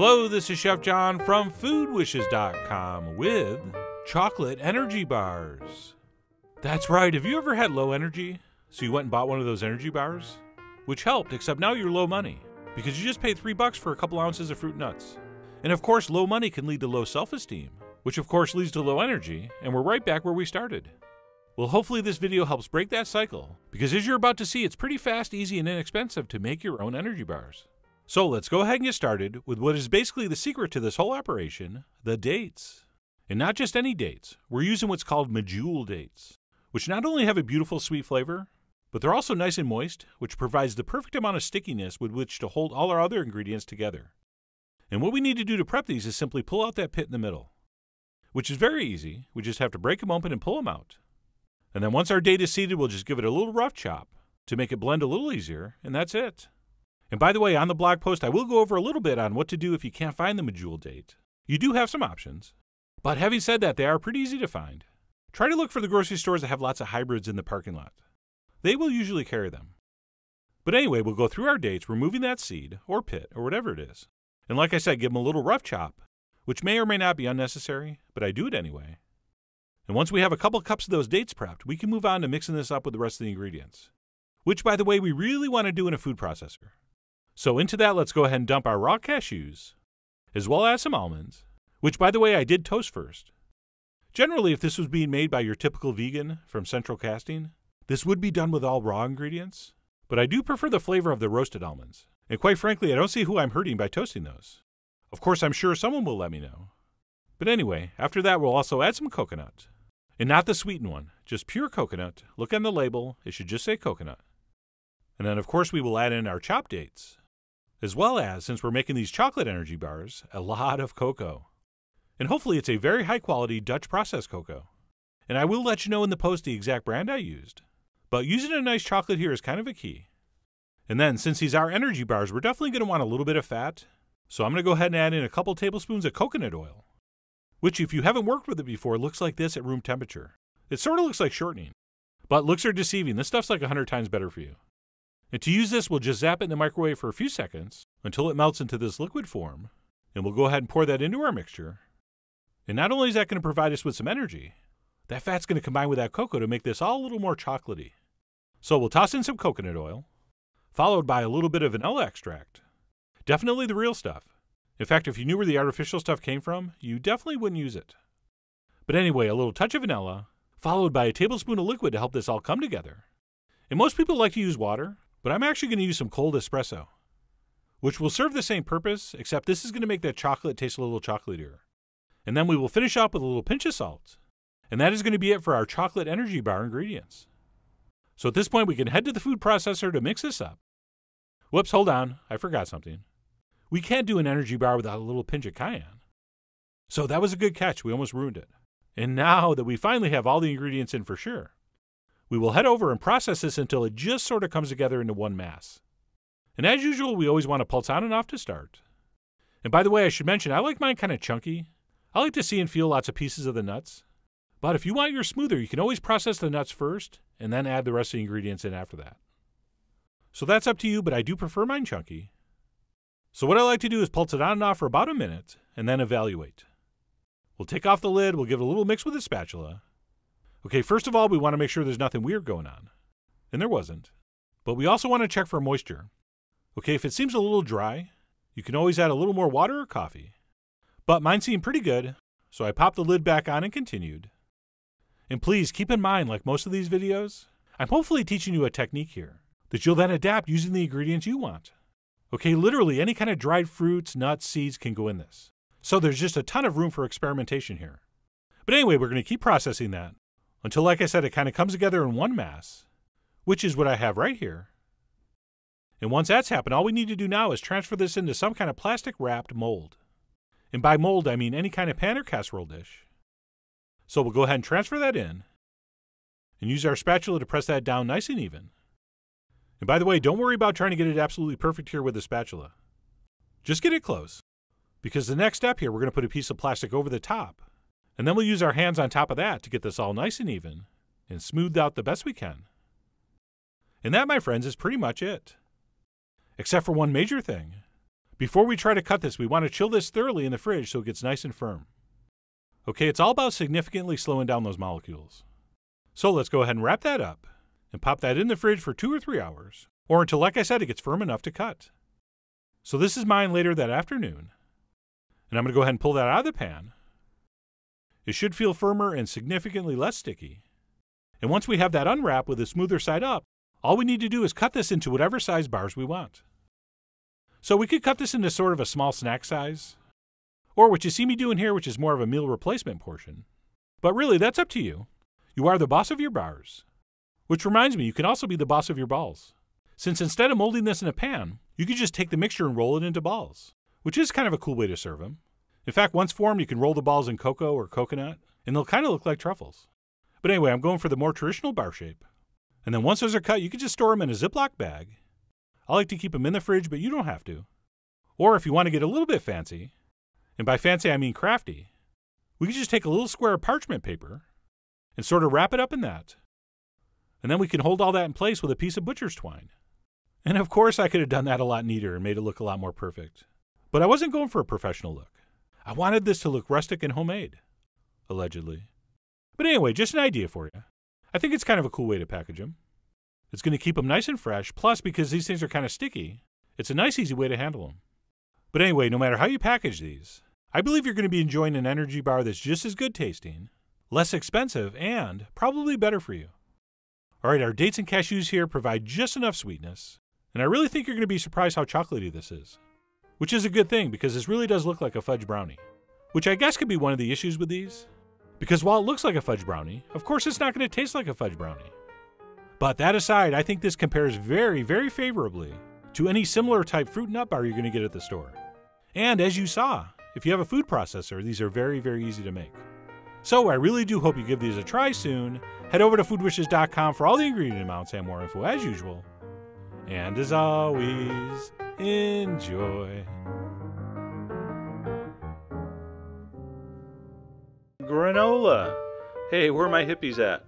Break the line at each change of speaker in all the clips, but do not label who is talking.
Hello, this is Chef John from foodwishes.com with chocolate energy bars. That's right, have you ever had low energy? So you went and bought one of those energy bars? Which helped, except now you're low money because you just paid three bucks for a couple ounces of fruit nuts. And of course, low money can lead to low self esteem, which of course leads to low energy, and we're right back where we started. Well, hopefully, this video helps break that cycle because as you're about to see, it's pretty fast, easy, and inexpensive to make your own energy bars. So let's go ahead and get started with what is basically the secret to this whole operation the dates. And not just any dates, we're using what's called medjool dates, which not only have a beautiful sweet flavor, but they're also nice and moist, which provides the perfect amount of stickiness with which to hold all our other ingredients together. And what we need to do to prep these is simply pull out that pit in the middle, which is very easy. We just have to break them open and pull them out. And then once our date is seeded, we'll just give it a little rough chop to make it blend a little easier, and that's it. And by the way, on the blog post, I will go over a little bit on what to do if you can't find the medjool date. You do have some options. But having said that, they are pretty easy to find. Try to look for the grocery stores that have lots of hybrids in the parking lot. They will usually carry them. But anyway, we'll go through our dates, removing that seed, or pit, or whatever it is. And like I said, give them a little rough chop, which may or may not be unnecessary, but I do it anyway. And once we have a couple cups of those dates prepped, we can move on to mixing this up with the rest of the ingredients. Which, by the way, we really want to do in a food processor. So into that, let's go ahead and dump our raw cashews, as well as some almonds, which, by the way, I did toast first. Generally, if this was being made by your typical vegan from Central Casting, this would be done with all raw ingredients, but I do prefer the flavor of the roasted almonds. And quite frankly, I don't see who I'm hurting by toasting those. Of course, I'm sure someone will let me know. But anyway, after that, we'll also add some coconut. And not the sweetened one, just pure coconut. Look on the label, it should just say coconut. And then, of course, we will add in our chopped dates as well as, since we're making these chocolate energy bars, a lot of cocoa. And hopefully it's a very high quality Dutch processed cocoa. And I will let you know in the post the exact brand I used. But using a nice chocolate here is kind of a key. And then, since these are energy bars, we're definitely going to want a little bit of fat. So I'm going to go ahead and add in a couple tablespoons of coconut oil, which, if you haven't worked with it before, looks like this at room temperature. It sort of looks like shortening. But looks are deceiving. This stuff's like 100 times better for you. And to use this, we'll just zap it in the microwave for a few seconds until it melts into this liquid form. And we'll go ahead and pour that into our mixture. And not only is that going to provide us with some energy, that fat's going to combine with that cocoa to make this all a little more chocolatey. So we'll toss in some coconut oil, followed by a little bit of vanilla extract. Definitely the real stuff. In fact, if you knew where the artificial stuff came from, you definitely wouldn't use it. But anyway, a little touch of vanilla, followed by a tablespoon of liquid to help this all come together. And most people like to use water, but I'm actually going to use some cold espresso, which will serve the same purpose, except this is going to make that chocolate taste a little chocolatier. And then we will finish up with a little pinch of salt. And that is going to be it for our chocolate energy bar ingredients. So at this point, we can head to the food processor to mix this up. Whoops, hold on, I forgot something. We can't do an energy bar without a little pinch of cayenne. So that was a good catch, we almost ruined it. And now that we finally have all the ingredients in for sure, we will head over and process this until it just sort of comes together into one mass. And as usual, we always want to pulse on and off to start. And by the way, I should mention, I like mine kind of chunky. I like to see and feel lots of pieces of the nuts. But if you want yours smoother, you can always process the nuts first and then add the rest of the ingredients in after that. So that's up to you, but I do prefer mine chunky. So what I like to do is pulse it on and off for about a minute and then evaluate. We'll take off the lid, we'll give it a little mix with a spatula, Okay, first of all, we want to make sure there's nothing weird going on. And there wasn't. But we also want to check for moisture. Okay, if it seems a little dry, you can always add a little more water or coffee. But mine seemed pretty good, so I popped the lid back on and continued. And please keep in mind, like most of these videos, I'm hopefully teaching you a technique here that you'll then adapt using the ingredients you want. Okay, literally any kind of dried fruits, nuts, seeds can go in this. So there's just a ton of room for experimentation here. But anyway, we're going to keep processing that until, like I said, it kind of comes together in one mass, which is what I have right here. And once that's happened, all we need to do now is transfer this into some kind of plastic wrapped mold. And by mold, I mean any kind of pan or casserole dish. So we'll go ahead and transfer that in and use our spatula to press that down nice and even. And by the way, don't worry about trying to get it absolutely perfect here with the spatula. Just get it close. Because the next step here, we're going to put a piece of plastic over the top and then we'll use our hands on top of that to get this all nice and even and smoothed out the best we can. And that, my friends, is pretty much it. Except for one major thing. Before we try to cut this, we want to chill this thoroughly in the fridge so it gets nice and firm. Okay, it's all about significantly slowing down those molecules. So let's go ahead and wrap that up and pop that in the fridge for two or three hours, or until, like I said, it gets firm enough to cut. So this is mine later that afternoon, and I'm going to go ahead and pull that out of the pan. It should feel firmer and significantly less sticky. And once we have that unwrapped with the smoother side up, all we need to do is cut this into whatever size bars we want. So we could cut this into sort of a small snack size, or what you see me doing here, which is more of a meal replacement portion. But really, that's up to you. You are the boss of your bars. Which reminds me, you can also be the boss of your balls. Since instead of molding this in a pan, you could just take the mixture and roll it into balls, which is kind of a cool way to serve them. In fact, once formed, you can roll the balls in cocoa or coconut, and they'll kind of look like truffles. But anyway, I'm going for the more traditional bar shape. And then once those are cut, you can just store them in a Ziploc bag. I like to keep them in the fridge, but you don't have to. Or if you want to get a little bit fancy, and by fancy I mean crafty, we can just take a little square of parchment paper and sort of wrap it up in that. And then we can hold all that in place with a piece of butcher's twine. And of course, I could have done that a lot neater and made it look a lot more perfect. But I wasn't going for a professional look. I wanted this to look rustic and homemade, allegedly. But anyway, just an idea for you. I think it's kind of a cool way to package them. It's going to keep them nice and fresh, plus, because these things are kind of sticky, it's a nice, easy way to handle them. But anyway, no matter how you package these, I believe you're going to be enjoying an energy bar that's just as good tasting, less expensive, and probably better for you. All right, our dates and cashews here provide just enough sweetness, and I really think you're going to be surprised how chocolatey this is. Which is a good thing because this really does look like a fudge brownie. Which I guess could be one of the issues with these. Because while it looks like a fudge brownie, of course it's not going to taste like a fudge brownie. But that aside, I think this compares very, very favorably to any similar type fruit and nut bar you're going to get at the store. And as you saw, if you have a food processor, these are very, very easy to make. So I really do hope you give these a try soon. Head over to foodwishes.com for all the ingredient amounts and more info as usual. And as always, enjoy. Granola. Hey, where are my hippies at?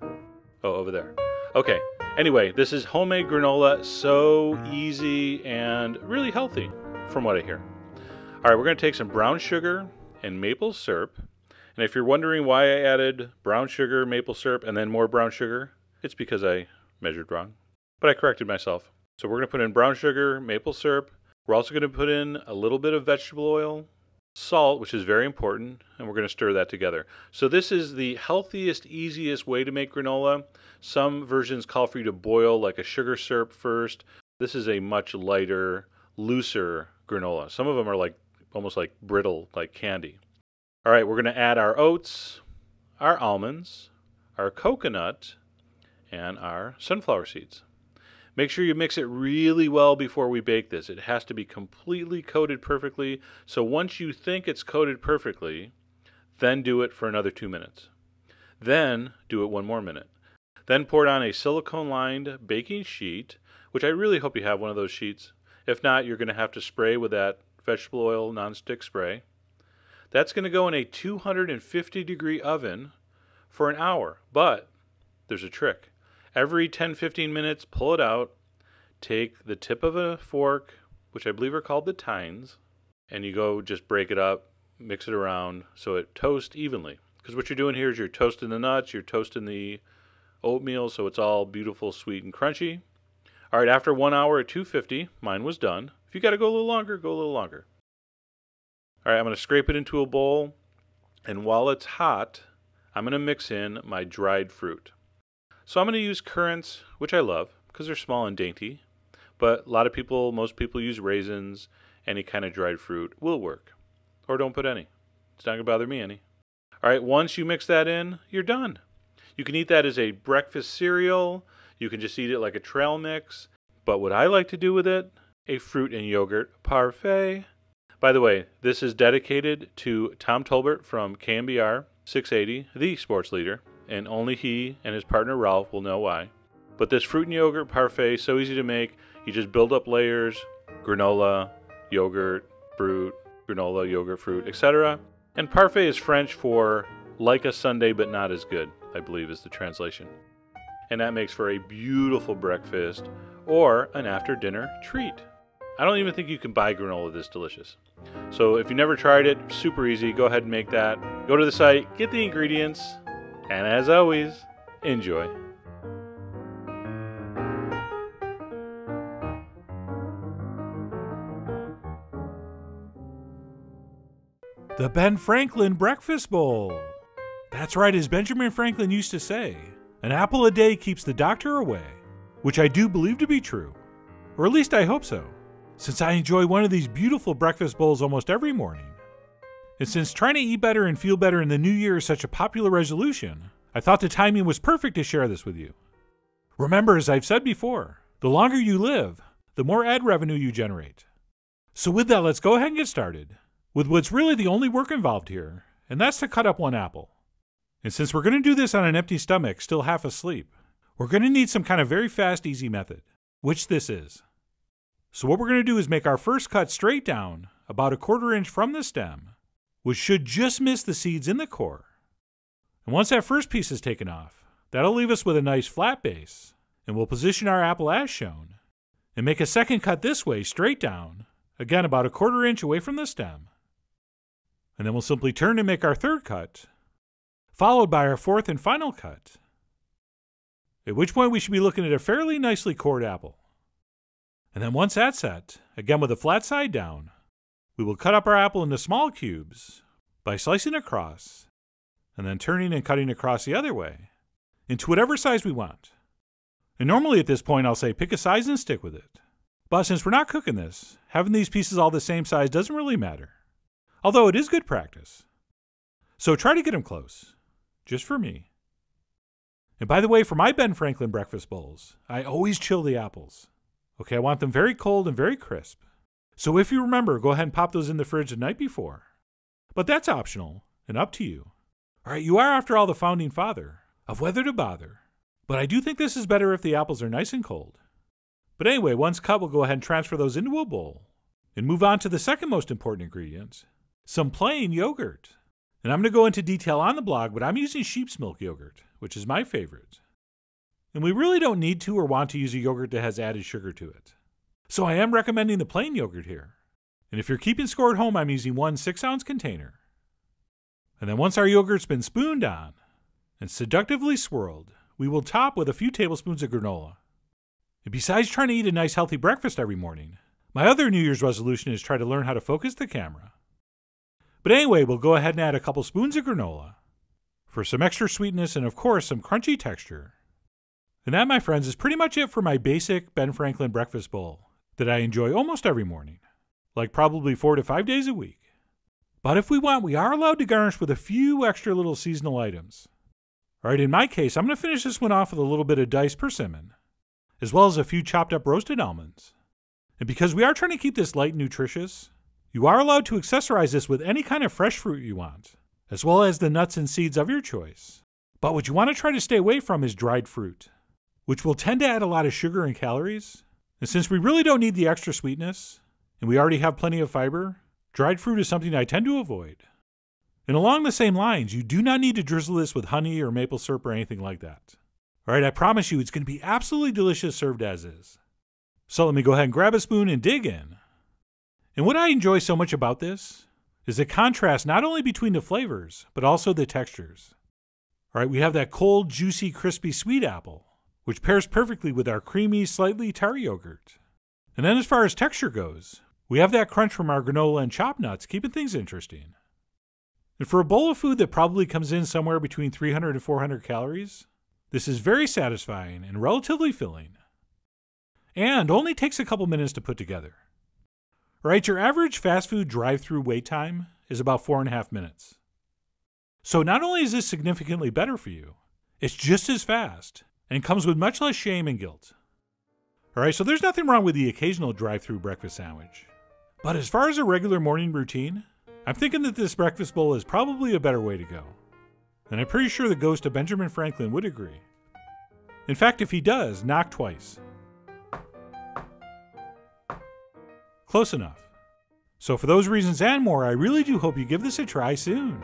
Oh, over there. Okay. Anyway, this is homemade granola, so easy and really healthy, from what I hear. All right, we're going to take some brown sugar and maple syrup. And if you're wondering why I added brown sugar, maple syrup, and then more brown sugar, it's because I measured wrong. But I corrected myself. So we're going to put in brown sugar, maple syrup. We're also going to put in a little bit of vegetable oil, salt, which is very important, and we're going to stir that together. So this is the healthiest, easiest way to make granola. Some versions call for you to boil like a sugar syrup first. This is a much lighter, looser granola. Some of them are like almost like brittle, like candy. All right, we're going to add our oats, our almonds, our coconut, and our sunflower seeds. Make sure you mix it really well before we bake this. It has to be completely coated perfectly. So once you think it's coated perfectly, then do it for another two minutes. Then do it one more minute. Then pour it on a silicone lined baking sheet, which I really hope you have one of those sheets. If not, you're going to have to spray with that vegetable oil nonstick spray. That's going to go in a 250 degree oven for an hour. But there's a trick. Every 10 15 minutes, pull it out, take the tip of a fork, which I believe are called the tines, and you go just break it up, mix it around so it toasts evenly. Because what you're doing here is you're toasting the nuts, you're toasting the oatmeal, so it's all beautiful, sweet, and crunchy. All right, after one hour at 250, mine was done. If you got to go a little longer, go a little longer. All right, I'm going to scrape it into a bowl, and while it's hot, I'm going to mix in my dried fruit. So I'm going to use currants, which I love because they're small and dainty. But a lot of people, most people use raisins. Any kind of dried fruit will work. Or don't put any. It's not going to bother me any. All right, once you mix that in, you're done. You can eat that as a breakfast cereal. You can just eat it like a trail mix. But what I like to do with it, a fruit and yogurt parfait. By the way, this is dedicated to Tom Tolbert from KNBR 680, the sports leader and only he and his partner Ralph will know why. But this fruit and yogurt parfait so easy to make. You just build up layers, granola, yogurt, fruit, granola, yogurt, fruit, etc. And parfait is French for like a sundae but not as good, I believe is the translation. And that makes for a beautiful breakfast or an after dinner treat. I don't even think you can buy granola this delicious. So if you never tried it, super easy. Go ahead and make that. Go to the site, get the ingredients, and as always, enjoy. The Ben Franklin Breakfast Bowl. That's right, as Benjamin Franklin used to say, an apple a day keeps the doctor away, which I do believe to be true. Or at least I hope so, since I enjoy one of these beautiful breakfast bowls almost every morning. And since trying to eat better and feel better in the new year is such a popular resolution, I thought the timing was perfect to share this with you. Remember, as I've said before, the longer you live, the more ad revenue you generate. So, with that, let's go ahead and get started with what's really the only work involved here, and that's to cut up one apple. And since we're going to do this on an empty stomach, still half asleep, we're going to need some kind of very fast, easy method, which this is. So, what we're going to do is make our first cut straight down, about a quarter inch from the stem, which should just miss the seeds in the core. And once that first piece is taken off, that'll leave us with a nice flat base, and we'll position our apple as shown, and make a second cut this way, straight down, again about a quarter inch away from the stem. And then we'll simply turn and make our third cut, followed by our fourth and final cut. At which point we should be looking at a fairly nicely cored apple. And then once that's set, again with the flat side down, we will cut up our apple into small cubes by slicing across and then turning and cutting across the other way into whatever size we want. And normally at this point I'll say pick a size and stick with it. But since we're not cooking this, having these pieces all the same size doesn't really matter. Although it is good practice. So try to get them close just for me. And by the way, for my Ben Franklin breakfast bowls, I always chill the apples. Okay, I want them very cold and very crisp. So if you remember, go ahead and pop those in the fridge the night before. But that's optional and up to you. All right, you are, after all, the founding father of whether to bother. But I do think this is better if the apples are nice and cold. But anyway, once cut, we'll go ahead and transfer those into a bowl and move on to the second most important ingredient some plain yogurt. And I'm going to go into detail on the blog, but I'm using sheep's milk yogurt, which is my favorite. And we really don't need to or want to use a yogurt that has added sugar to it. So I am recommending the plain yogurt here. And if you're keeping score at home, I'm using one 6 ounce container. And then once our yogurt's been spooned on and seductively swirled, we will top with a few tablespoons of granola. And besides trying to eat a nice healthy breakfast every morning, my other New Year's resolution is try to learn how to focus the camera but anyway, we'll go ahead and add a couple spoons of granola for some extra sweetness and, of course, some crunchy texture. And that, my friends, is pretty much it for my basic Ben Franklin breakfast bowl that I enjoy almost every morning, like probably four to five days a week. But if we want, we are allowed to garnish with a few extra little seasonal items. All right, in my case, I'm going to finish this one off with a little bit of diced persimmon, as well as a few chopped up roasted almonds. And because we are trying to keep this light and nutritious, you are allowed to accessorize this with any kind of fresh fruit you want, as well as the nuts and seeds of your choice. But what you want to try to stay away from is dried fruit, which will tend to add a lot of sugar and calories. And since we really don't need the extra sweetness, and we already have plenty of fiber, dried fruit is something I tend to avoid. And along the same lines, you do not need to drizzle this with honey or maple syrup or anything like that. All right, I promise you it's going to be absolutely delicious served as is. So let me go ahead and grab a spoon and dig in. And what I enjoy so much about this is the contrast not only between the flavors, but also the textures. All right, we have that cold, juicy, crispy sweet apple, which pairs perfectly with our creamy, slightly tart yogurt. And then as far as texture goes, we have that crunch from our granola and chopped nuts, keeping things interesting. And for a bowl of food that probably comes in somewhere between 300 and 400 calories, this is very satisfying and relatively filling. And only takes a couple minutes to put together. Right, your average fast food drive through wait time is about four and a half minutes. So not only is this significantly better for you, it's just as fast and comes with much less shame and guilt. Alright, so there's nothing wrong with the occasional drive through breakfast sandwich. But as far as a regular morning routine, I'm thinking that this breakfast bowl is probably a better way to go. And I'm pretty sure the ghost of Benjamin Franklin would agree. In fact, if he does, knock twice. Close enough. So, for those reasons and more, I really do hope you give this a try soon.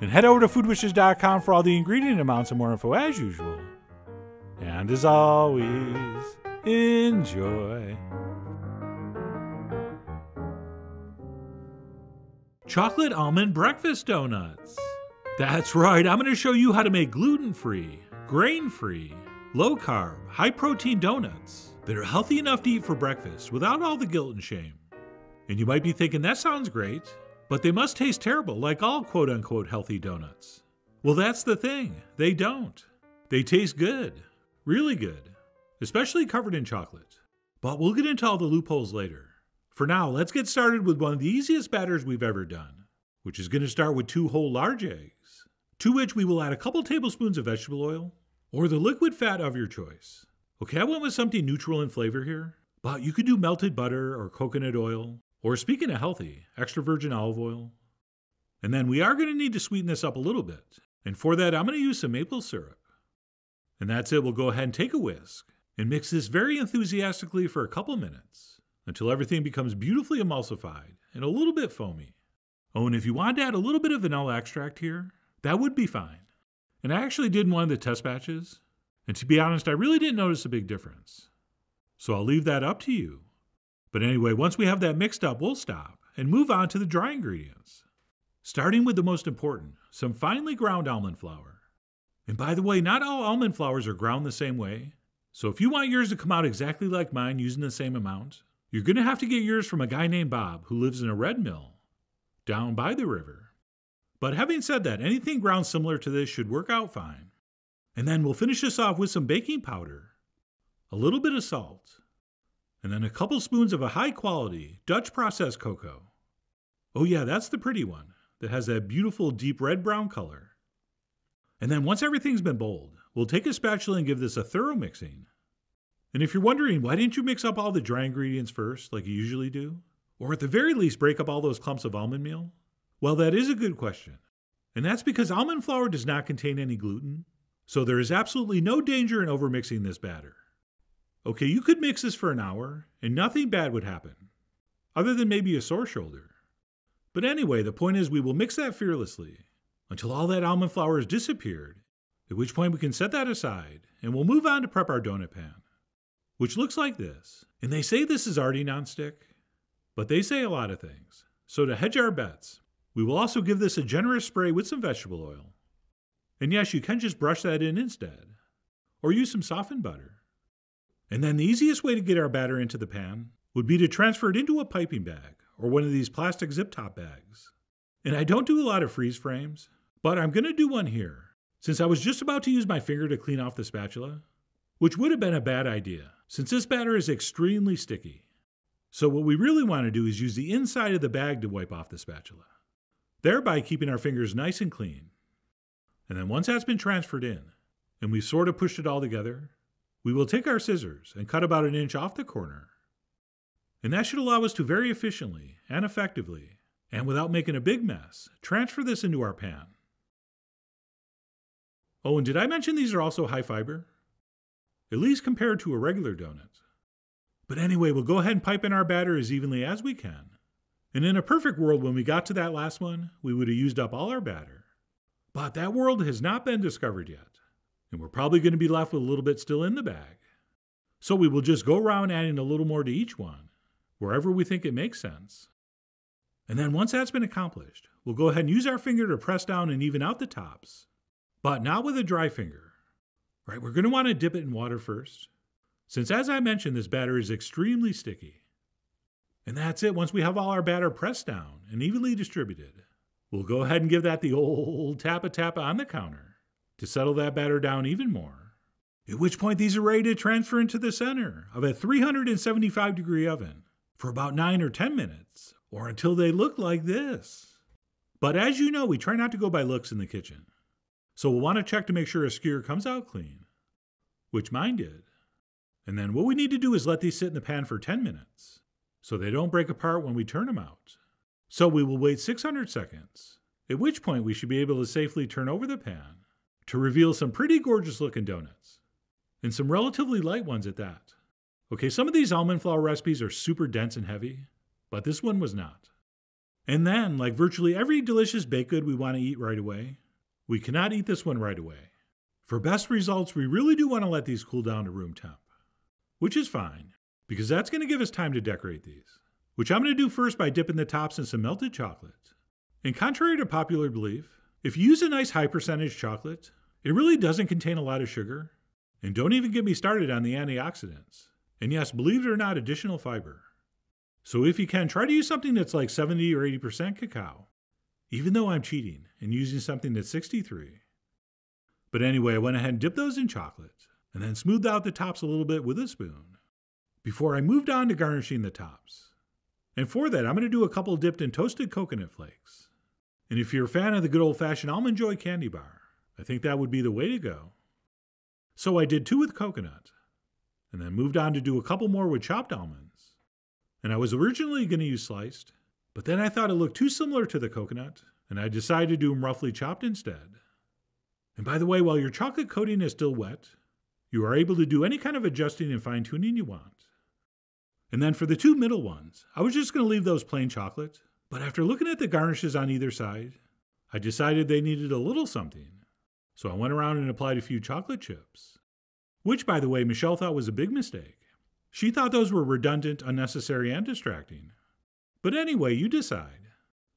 And head over to foodwishes.com for all the ingredient amounts and more info as usual and as always, enjoy. Chocolate almond breakfast donuts. That's right, I'm going to show you how to make gluten free, grain free, low carb, high protein donuts that are healthy enough to eat for breakfast without all the guilt and shame. And you might be thinking that sounds great, but they must taste terrible like all quote unquote healthy donuts. Well, that's the thing, they don't. They taste good really good, especially covered in chocolate. But we'll get into all the loopholes later. For now, let's get started with one of the easiest batters we've ever done, which is going to start with two whole large eggs, to which we will add a couple tablespoons of vegetable oil or the liquid fat of your choice. Okay, I went with something neutral in flavor here, but you could do melted butter or coconut oil, or speaking of healthy, extra virgin olive oil. And then we are going to need to sweeten this up a little bit, and for that, I'm going to use some maple syrup. And that's it, we'll go ahead and take a whisk and mix this very enthusiastically for a couple minutes until everything becomes beautifully emulsified and a little bit foamy. Oh, and if you wanted to add a little bit of vanilla extract here, that would be fine. And I actually did one of the test batches, and to be honest, I really didn't notice a big difference. So I'll leave that up to you. But anyway, once we have that mixed up, we'll stop and move on to the dry ingredients. Starting with the most important, some finely ground almond flour. And by the way, not all almond flours are ground the same way. So if you want yours to come out exactly like mine using the same amount, you're going to have to get yours from a guy named Bob who lives in a red mill down by the river. But having said that, anything ground similar to this should work out fine. And then we'll finish this off with some baking powder, a little bit of salt, and then a couple spoons of a high quality Dutch processed cocoa. Oh, yeah, that's the pretty one that has that beautiful deep red brown color. And then once everything's been bowled, we'll take a spatula and give this a thorough mixing. And if you're wondering, why didn't you mix up all the dry ingredients first, like you usually do? Or at the very least, break up all those clumps of almond meal? Well, that is a good question. And that's because almond flour does not contain any gluten, so there is absolutely no danger in overmixing this batter. Okay, you could mix this for an hour, and nothing bad would happen, other than maybe a sore shoulder. But anyway, the point is we will mix that fearlessly until all that almond flour has disappeared, at which point we can set that aside and we'll move on to prep our donut pan, which looks like this. And they say this is already nonstick, but they say a lot of things. So to hedge our bets, we will also give this a generous spray with some vegetable oil. And yes, you can just brush that in instead, or use some softened butter. And then the easiest way to get our batter into the pan would be to transfer it into a piping bag or one of these plastic zip top bags. And I don't do a lot of freeze frames, but I'm going to do one here, since I was just about to use my finger to clean off the spatula, which would have been a bad idea, since this batter is extremely sticky. So what we really want to do is use the inside of the bag to wipe off the spatula, thereby keeping our fingers nice and clean. And then once that's been transferred in, and we've sort of pushed it all together, we will take our scissors and cut about an inch off the corner and that should allow us to very efficiently and effectively, and without making a big mess, transfer this into our pan. Oh, and did I mention these are also high fiber? At least compared to a regular donut. But anyway, we'll go ahead and pipe in our batter as evenly as we can. And in a perfect world, when we got to that last one, we would have used up all our batter. But that world has not been discovered yet, and we're probably going to be left with a little bit still in the bag. So we will just go around adding a little more to each one wherever we think it makes sense. And then once that's been accomplished, we'll go ahead and use our finger to press down and even out the tops, but not with a dry finger. Right, we're going to want to dip it in water first, since as I mentioned, this batter is extremely sticky. And that's it. Once we have all our batter pressed down and evenly distributed, we'll go ahead and give that the old tappa tappa on the counter to settle that batter down even more. At which point, these are ready to transfer into the center of a 375 degree oven for about 9 or 10 minutes, or until they look like this. But as you know, we try not to go by looks in the kitchen. So we'll want to check to make sure a skewer comes out clean, which mine did. And then what we need to do is let these sit in the pan for 10 minutes so they don't break apart when we turn them out. So we will wait 600 seconds, at which point we should be able to safely turn over the pan to reveal some pretty gorgeous looking donuts, and some relatively light ones at that. Okay, some of these almond flour recipes are super dense and heavy, but this one was not. And then, like virtually every delicious baked good we want to eat right away, we cannot eat this one right away. For best results, we really do want to let these cool down to room temp, which is fine, because that's going to give us time to decorate these, which I'm going to do first by dipping the tops in some melted chocolate, And contrary to popular belief, if you use a nice high percentage chocolate, it really doesn't contain a lot of sugar. And don't even get me started on the antioxidants. And yes, believe it or not, additional fiber. So if you can, try to use something that's like 70 or 80% cacao, even though I'm cheating and using something that's 63. But anyway, I went ahead and dipped those in chocolate and then smoothed out the tops a little bit with a spoon before I moved on to garnishing the tops. And for that, I'm going to do a couple dipped in toasted coconut flakes. And if you're a fan of the good old fashioned Almond Joy candy bar, I think that would be the way to go. So I did two with coconut, and then moved on to do a couple more with chopped almonds. And I was originally going to use sliced, but then I thought it looked too similar to the coconut, and I decided to do them roughly chopped instead. And by the way, while your chocolate coating is still wet, you are able to do any kind of adjusting and fine tuning you want. And then for the two middle ones, I was just going to leave those plain chocolate, but after looking at the garnishes on either side, I decided they needed a little something. So I went around and applied a few chocolate chips. Which, by the way, Michelle thought was a big mistake. She thought those were redundant, unnecessary, and distracting. But anyway, you decide.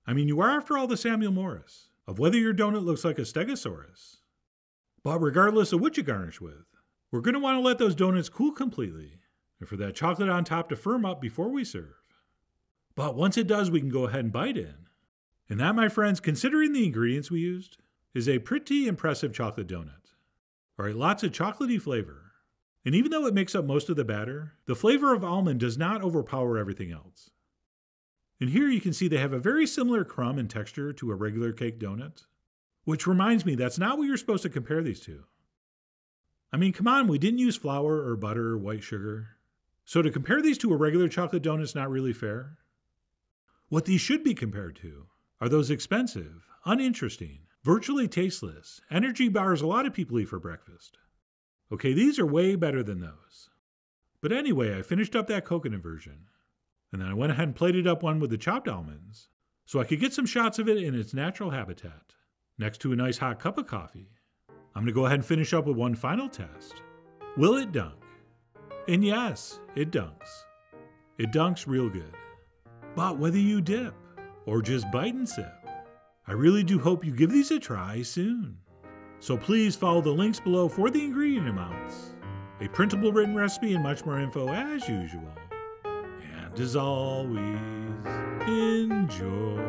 I mean, you are, after all, the Samuel Morris of whether your donut looks like a stegosaurus. But regardless of what you garnish with, we're going to want to let those donuts cool completely and for that chocolate on top to firm up before we serve. But once it does, we can go ahead and bite in. And that, my friends, considering the ingredients we used, is a pretty impressive chocolate donut. All right, lots of chocolatey flavor. And even though it makes up most of the batter, the flavor of almond does not overpower everything else. And here you can see they have a very similar crumb and texture to a regular cake donut, which reminds me that's not what you're supposed to compare these to. I mean, come on, we didn't use flour or butter or white sugar. So to compare these to a regular chocolate donut is not really fair. What these should be compared to are those expensive, uninteresting, virtually tasteless energy bars a lot of people eat for breakfast. Okay, these are way better than those. But anyway, I finished up that coconut version, and then I went ahead and plated up one with the chopped almonds so I could get some shots of it in its natural habitat, next to a nice hot cup of coffee. I'm to go ahead and finish up with one final test. Will it dunk? And yes, it dunks. It dunks real good. But whether you dip or just bite and sip, I really do hope you give these a try soon. So please follow the links below for the ingredient amounts, a printable written recipe, and much more info as usual. As always, enjoy.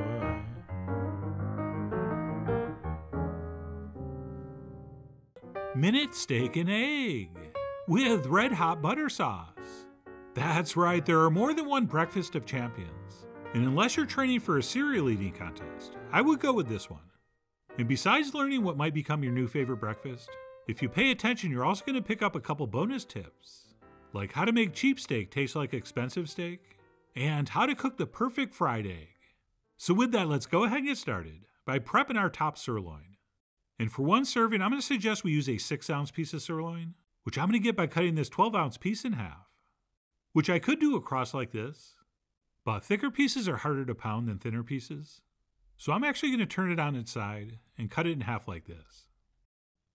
Minute steak and egg with red hot butter sauce. That's right, there are more than one breakfast of champions. And unless you're training for a cereal eating contest, I would go with this one. And besides learning what might become your new favorite breakfast, if you pay attention, you're also going to pick up a couple bonus tips, like how to make cheap steak taste like expensive steak, and how to cook the perfect fried egg. So, with that, let's go ahead and get started by prepping our top sirloin. And for one serving, I'm going to suggest we use a 6 ounce piece of sirloin, which I'm going to get by cutting this 12 ounce piece in half, which I could do across like this, but thicker pieces are harder to pound than thinner pieces. So I'm actually going to turn it on its side and cut it in half like this.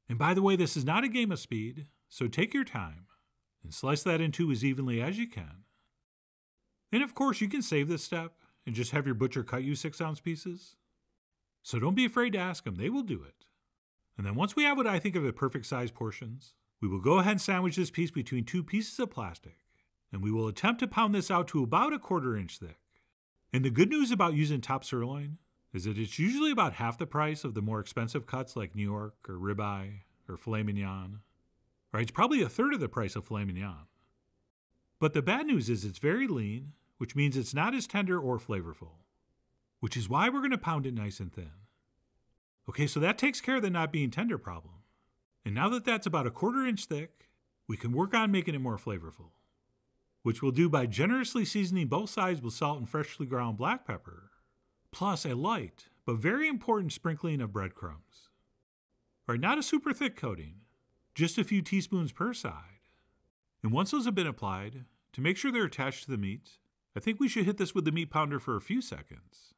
And by the way, this is not a game of speed, so take your time and slice that in two as evenly as you can. And of course, you can save this step and just have your butcher cut you six ounce pieces. So don't be afraid to ask them, they will do it. And then once we have what I think are the perfect size portions, we will go ahead and sandwich this piece between two pieces of plastic, and we will attempt to pound this out to about a quarter inch thick. And the good news about using top sirloin is that it's usually about half the price of the more expensive cuts like New York or ribeye or filet mignon. Right, it's probably a third of the price of filet mignon. But the bad news is it's very lean, which means it's not as tender or flavorful, which is why we're going to pound it nice and thin. Okay, so that takes care of the not being tender problem. And now that that's about a quarter inch thick, we can work on making it more flavorful, which we'll do by generously seasoning both sides with salt and freshly ground black pepper, plus a light but very important sprinkling of breadcrumbs. All right, not a super thick coating, just a few teaspoons per side. And once those have been applied, to make sure they're attached to the meat, I think we should hit this with the meat pounder for a few seconds.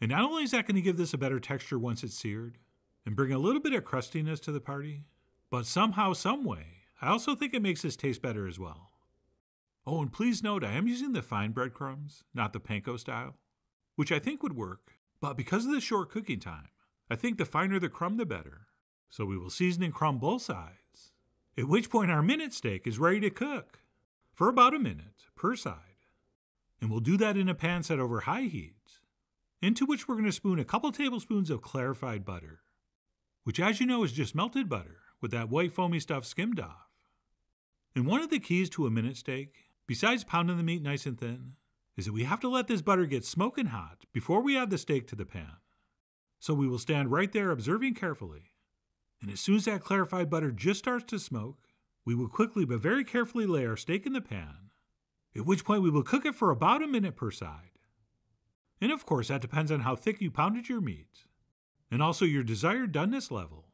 And not only is that going to give this a better texture once it's seared, and bring a little bit of crustiness to the party. But somehow, someway, I also think it makes this taste better as well. Oh, and please note I am using the fine breadcrumbs, not the panko style, which I think would work, But because of the short cooking time, I think the finer the crumb the better. So we will season and crumb both sides. At which point our minute steak is ready to cook for about a minute per side. And we'll do that in a pan set over high heat, into which we're going to spoon a couple tablespoons of clarified butter, which, as you know, is just melted butter with that white foamy stuff skimmed off. And one of the keys to a minute steak, besides pounding the meat nice and thin, is that we have to let this butter get smoking hot before we add the steak to the pan. So we will stand right there observing carefully. And as soon as that clarified butter just starts to smoke, we will quickly but very carefully lay our steak in the pan, at which point we will cook it for about a minute per side. And of course, that depends on how thick you pounded your meat, and also your desired doneness level.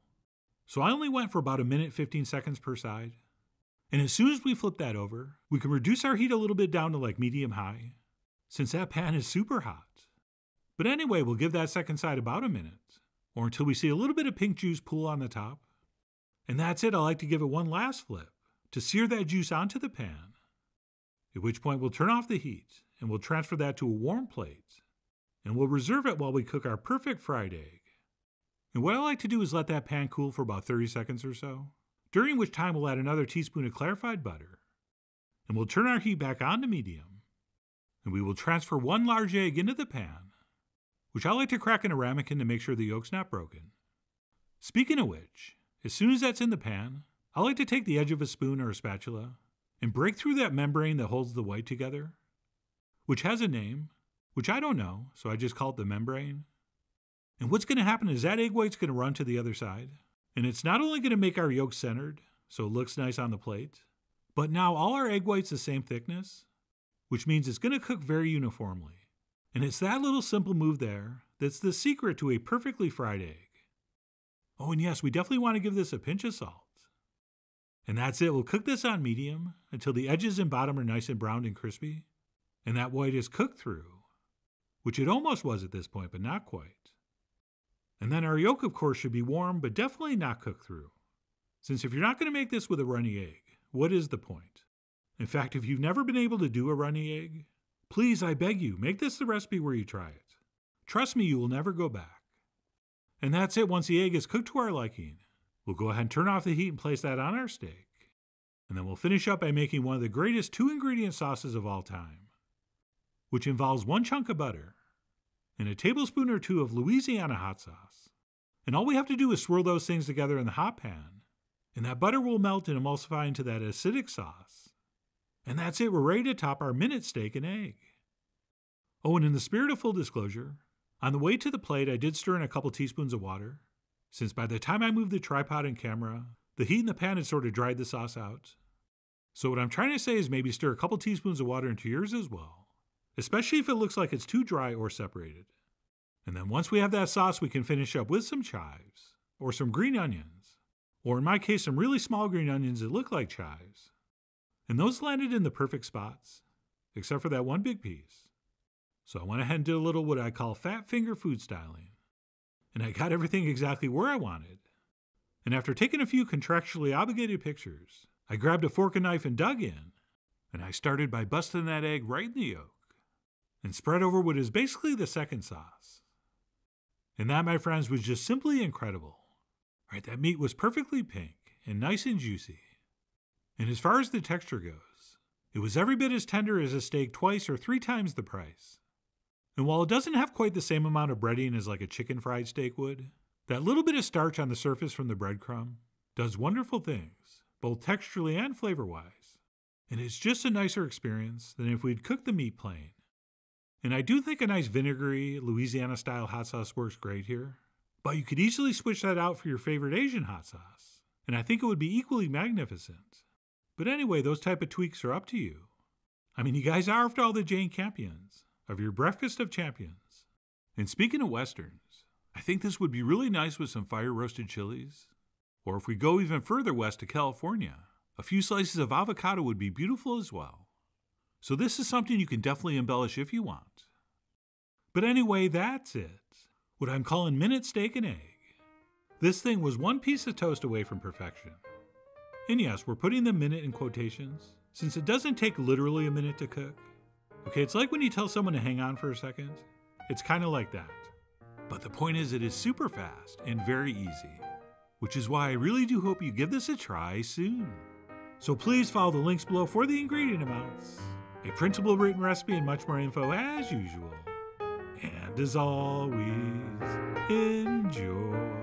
So I only went for about a minute 15 seconds per side. And as soon as we flip that over, we can reduce our heat a little bit down to like medium high, since that pan is super hot. But anyway, we'll give that second side about a minute, or until we see a little bit of pink juice pool on the top. And that's it. I like to give it one last flip to sear that juice onto the pan, at which point we'll turn off the heat and we'll transfer that to a warm plate, and we'll reserve it while we cook our perfect fried egg. And what I like to do is let that pan cool for about 30 seconds or so, during which time we'll add another teaspoon of clarified butter, and we'll turn our heat back on to medium, and we will transfer one large egg into the pan, which I like to crack in a ramekin to make sure the yolk's not broken. Speaking of which, as soon as that's in the pan, I like to take the edge of a spoon or a spatula and break through that membrane that holds the white together, which has a name, which I don't know, so I just call it the membrane. And what's going to happen is that egg white's going to run to the other side, and it's not only going to make our yolk centered, so it looks nice on the plate, but now all our egg white's the same thickness, which means it's going to cook very uniformly. And it's that little simple move there that's the secret to a perfectly fried egg. Oh, and yes, we definitely want to give this a pinch of salt. And that's it. We'll cook this on medium until the edges and bottom are nice and browned and crispy, and that white is cooked through, which it almost was at this point, but not quite. And then our yolk, of course, should be warm, but definitely not cooked through. Since if you're not going to make this with a runny egg, what is the point? In fact, if you've never been able to do a runny egg, please, I beg you, make this the recipe where you try it. Trust me, you will never go back. And that's it. Once the egg is cooked to our liking, we'll go ahead and turn off the heat and place that on our steak. And then we'll finish up by making one of the greatest two ingredient sauces of all time, which involves one chunk of butter and a tablespoon or two of Louisiana hot sauce. And all we have to do is swirl those things together in the hot pan, and that butter will melt and emulsify into that acidic sauce. And that's it, we're ready to top our minute steak and egg. Oh, and in the spirit of full disclosure, on the way to the plate, I did stir in a couple teaspoons of water, since by the time I moved the tripod and camera, the heat in the pan had sort of dried the sauce out. So, what I'm trying to say is maybe stir a couple teaspoons of water into yours as well, especially if it looks like it's too dry or separated. And then once we have that sauce, we can finish up with some chives, or some green onions, or in my case, some really small green onions that look like chives. And those landed in the perfect spots, except for that one big piece. So I went ahead and did a little what I call fat finger food styling. And I got everything exactly where I wanted. And after taking a few contractually obligated pictures, I grabbed a fork and knife and dug in. And I started by busting that egg right in the yolk and spread over what is basically the second sauce. And that, my friends, was just simply incredible. Right, that meat was perfectly pink and nice and juicy. And as far as the texture goes, it was every bit as tender as a steak twice or three times the price. And while it doesn't have quite the same amount of breading as like a chicken fried steak would, that little bit of starch on the surface from the breadcrumb does wonderful things, both texturally and flavor wise. And it's just a nicer experience than if we'd cooked the meat plain. And I do think a nice vinegary, Louisiana style hot sauce works great here. But you could easily switch that out for your favorite Asian hot sauce. And I think it would be equally magnificent. But anyway, those type of tweaks are up to you. I mean, you guys are after all the Jane Campions of your breakfast of champions. And speaking of westerns, I think this would be really nice with some fire roasted chilies. Or if we go even further west to California, a few slices of avocado would be beautiful as well. So this is something you can definitely embellish if you want. But anyway, that's it. What I'm calling minute steak and egg. This thing was one piece of toast away from perfection. And yes, we're putting the minute in quotations, since it doesn't take literally a minute to cook. Okay, it's like when you tell someone to hang on for a second. It's kind of like that. But the point is, it is super fast and very easy, which is why I really do hope you give this a try soon. So please follow the links below for the ingredient amounts, a printable written recipe, and much more info as usual. And as always, enjoy.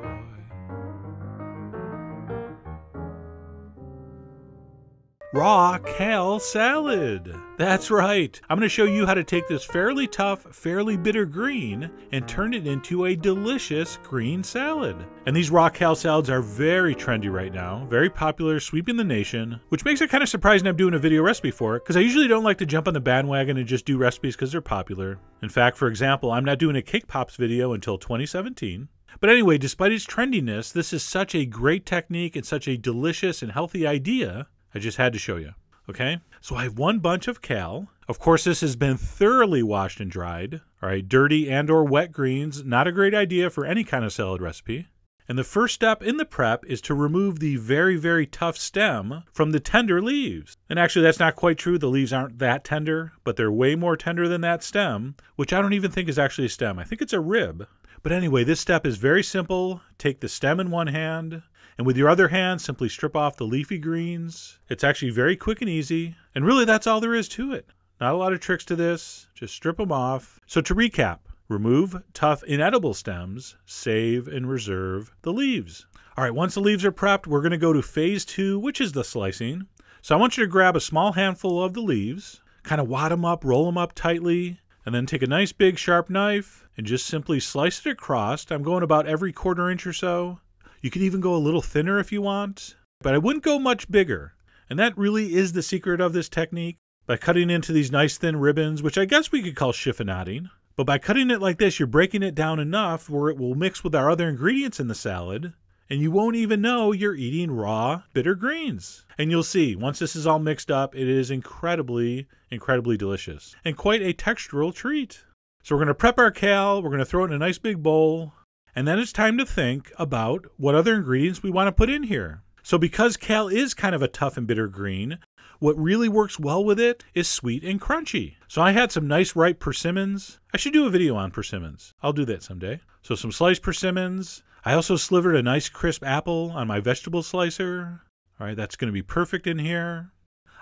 Raw kale salad. That's right. I'm going to show you how to take this fairly tough, fairly bitter green and turn it into a delicious green salad. And these raw kale salads are very trendy right now, very popular, sweeping the nation, which makes it kind of surprising I'm doing a video recipe for it because I usually don't like to jump on the bandwagon and just do recipes because they're popular. In fact, for example, I'm not doing a cake pops video until 2017. But anyway, despite its trendiness, this is such a great technique and such a delicious and healthy idea I just had to show you. Okay? So I have one bunch of kale. Of course, this has been thoroughly washed and dried. All right, dirty and or wet greens, not a great idea for any kind of salad recipe. And the first step in the prep is to remove the very, very tough stem from the tender leaves. And actually, that's not quite true. The leaves aren't that tender, but they're way more tender than that stem, which I don't even think is actually a stem. I think it's a rib. But anyway, this step is very simple. Take the stem in one hand, and with your other hand, simply strip off the leafy greens. It's actually very quick and easy. And really, that's all there is to it. Not a lot of tricks to this. Just strip them off. So to recap, remove tough, inedible stems, save and reserve the leaves. All right, once the leaves are prepped, we're going to go to phase two, which is the slicing. So I want you to grab a small handful of the leaves, kind of wad them up, roll them up tightly, and then take a nice big sharp knife and just simply slice it across. I'm going about every quarter inch or so. You could even go a little thinner if you want, but I wouldn't go much bigger. And that really is the secret of this technique. By cutting into these nice thin ribbons, which I guess we could call chiffonading, but by cutting it like this, you're breaking it down enough where it will mix with our other ingredients in the salad, and you won't even know you're eating raw bitter greens. And you'll see, once this is all mixed up, it is incredibly, incredibly delicious and quite a textural treat. So we're to prep our kale, we're to throw it in a nice big bowl, and then it's time to think about what other ingredients we want to put in here. So, because kale is kind of a tough and bitter green, what really works well with it is sweet and crunchy. So, I had some nice ripe persimmons. I should do a video on persimmons. I'll do that someday. So, some sliced persimmons. I also slivered a nice crisp apple on my vegetable slicer. All right, that's going to be perfect in here.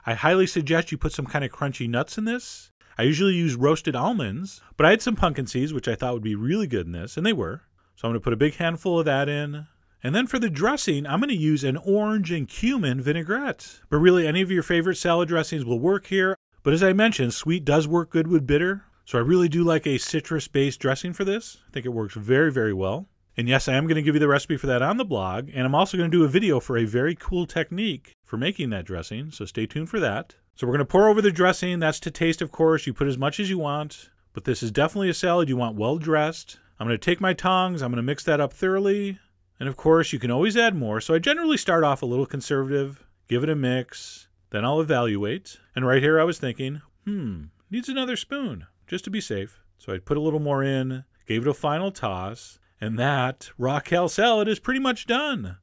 I highly suggest you put some kind of crunchy nuts in this. I usually use roasted almonds, but I had some pumpkin seeds, which I thought would be really good in this, and they were. So I'm going to put a big handful of that in. And then for the dressing, I'm going to use an orange and cumin vinaigrette. But really, any of your favorite salad dressings will work here. But as I mentioned, sweet does work good with bitter. So I really do like a citrus based dressing for this. I think it works very, very well. And yes, I am going to give you the recipe for that on the blog. And I'm also going to do a video for a very cool technique for making that dressing. So stay tuned for that. So we're going to pour over the dressing. That's to taste, of course. You put as much as you want. But this is definitely a salad you want well dressed. I'm going to take my tongs, I'm going to mix that up thoroughly. And of course, you can always add more. So I generally start off a little conservative, give it a mix, then I'll evaluate. And right here I was thinking, hmm, needs another spoon, just to be safe. So I put a little more in, gave it a final toss, and that kale salad is pretty much done.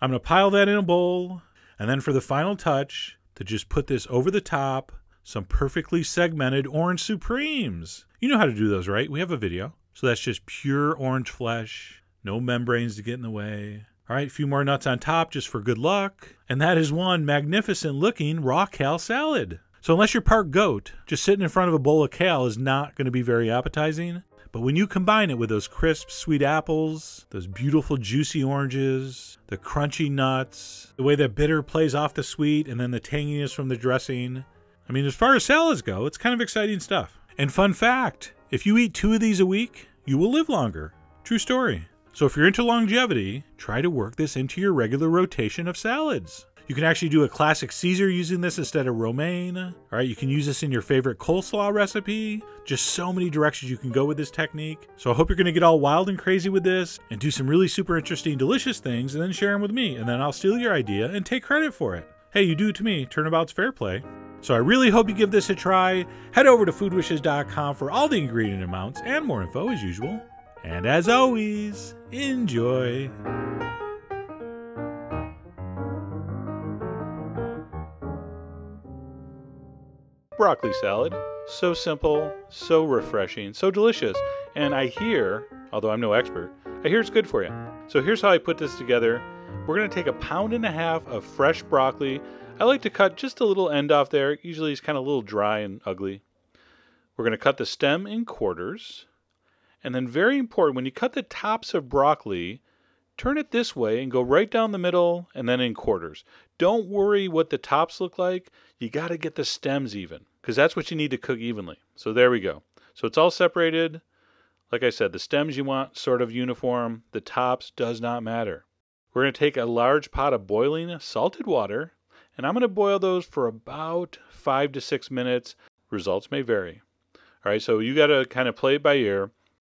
I'm going to pile that in a bowl, and then for the final touch, to just put this over the top, some perfectly segmented orange supremes. You know how to do those, right? We have a video. So that's just pure orange flesh, no membranes to get in the way. All right, a few more nuts on top just for good luck. And that is one magnificent looking raw kale salad. So, unless you're part goat, just sitting in front of a bowl of kale is not going to be very appetizing. But when you combine it with those crisp, sweet apples, those beautiful, juicy oranges, the crunchy nuts, the way that bitter plays off the sweet, and then the tanginess from the dressing, I mean, as far as salads go, it's kind of exciting stuff. And fun fact if you eat two of these a week, you will live longer. True story. So if you're into longevity, try to work this into your regular rotation of salads. You can actually do a classic Caesar using this instead of romaine. All right, you can use this in your favorite coleslaw recipe. Just so many directions you can go with this technique. So I hope you're to get all wild and crazy with this and do some really super interesting, delicious things and then share them with me. And then I'll steal your idea and take credit for it. Hey, you do it to me. Turnabout's fair play. So I really hope you give this a try. Head over to foodwishes.com for all the ingredient amounts and more info as usual. And as always, enjoy. Broccoli salad. So simple, so refreshing, so delicious. And I hear although I'm no expert. I hear it's good for you. So here's how I put this together. We're going to take a pound and a half of fresh broccoli. I like to cut just a little end off there. Usually it's kind of a little dry and ugly. We're going to cut the stem in quarters. And then, very important, when you cut the tops of broccoli, turn it this way and go right down the middle and then in quarters. Don't worry what the tops look like. You got to get the stems even because that's what you need to cook evenly. So there we go. So it's all separated. Like I said, the stems you want sort of uniform, the tops does not matter. We're going to take a large pot of boiling salted water, and I'm going to boil those for about five to six minutes. Results may vary. All right, so you got to kind of play it by ear.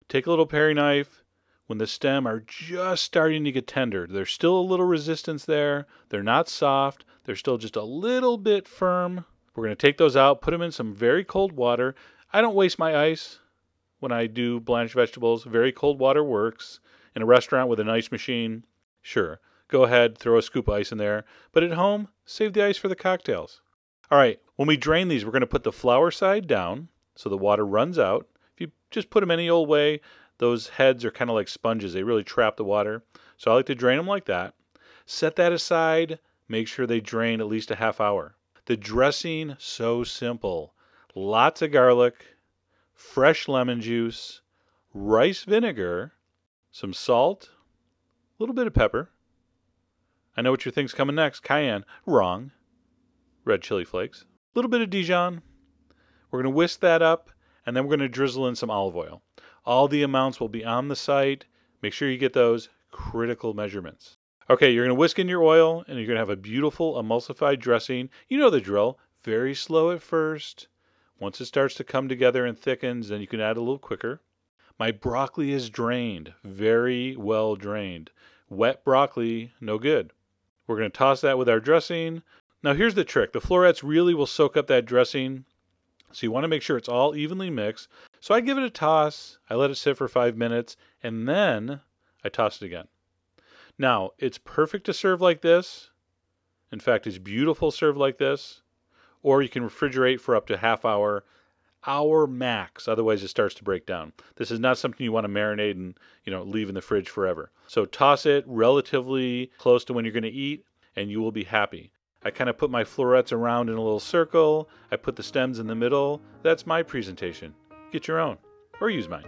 Take a little paring knife, when the stem are just starting to get tender. There's still a little resistance there. They're not soft. They're still just a little bit firm. We're going to take those out, put them in some very cold water. I don't waste my ice when I do blanched vegetables. Very cold water works. In a restaurant with an ice machine, sure, go ahead, throw a scoop of ice in there. But at home, save the ice for the cocktails. All right, when we drain these, we're going to put the flower side down so the water runs out. If you just put them any old way, those heads are kind of like sponges. They really trap the water. So I like to drain them like that. Set that aside. Make sure they drain at least a half hour. The dressing, so simple. Lots of garlic, fresh lemon juice, rice vinegar, some salt, a little bit of pepper. I know what you think's coming next. Cayenne. Wrong. Red chili flakes. A little bit of Dijon. We're going to whisk that up, and then we're going to drizzle in some olive oil. All the amounts will be on the site. Make sure you get those critical measurements. Okay, you're going to whisk in your oil and you're going to have a beautiful emulsified dressing. You know the drill. Very slow at first. Once it starts to come together and thickens, then you can add a little quicker. My broccoli is drained, very well drained. Wet broccoli, no good. We're going to toss that with our dressing. Now here's the trick. The florets really will soak up that dressing so you want to make sure it's all evenly mixed. So I give it a toss, I let it sit for five minutes, and then I toss it again. Now, it's perfect to serve like this. In fact, it's beautiful served like this. Or you can refrigerate for up to half hour, hour max. Otherwise, it starts to break down. This is not something you want to marinate and you know leave in the fridge forever. So toss it relatively close to when you're going to eat, and you will be happy. I kind of put my florets around in a little circle. I put the stems in the middle. That's my presentation. Get your own, or use mine.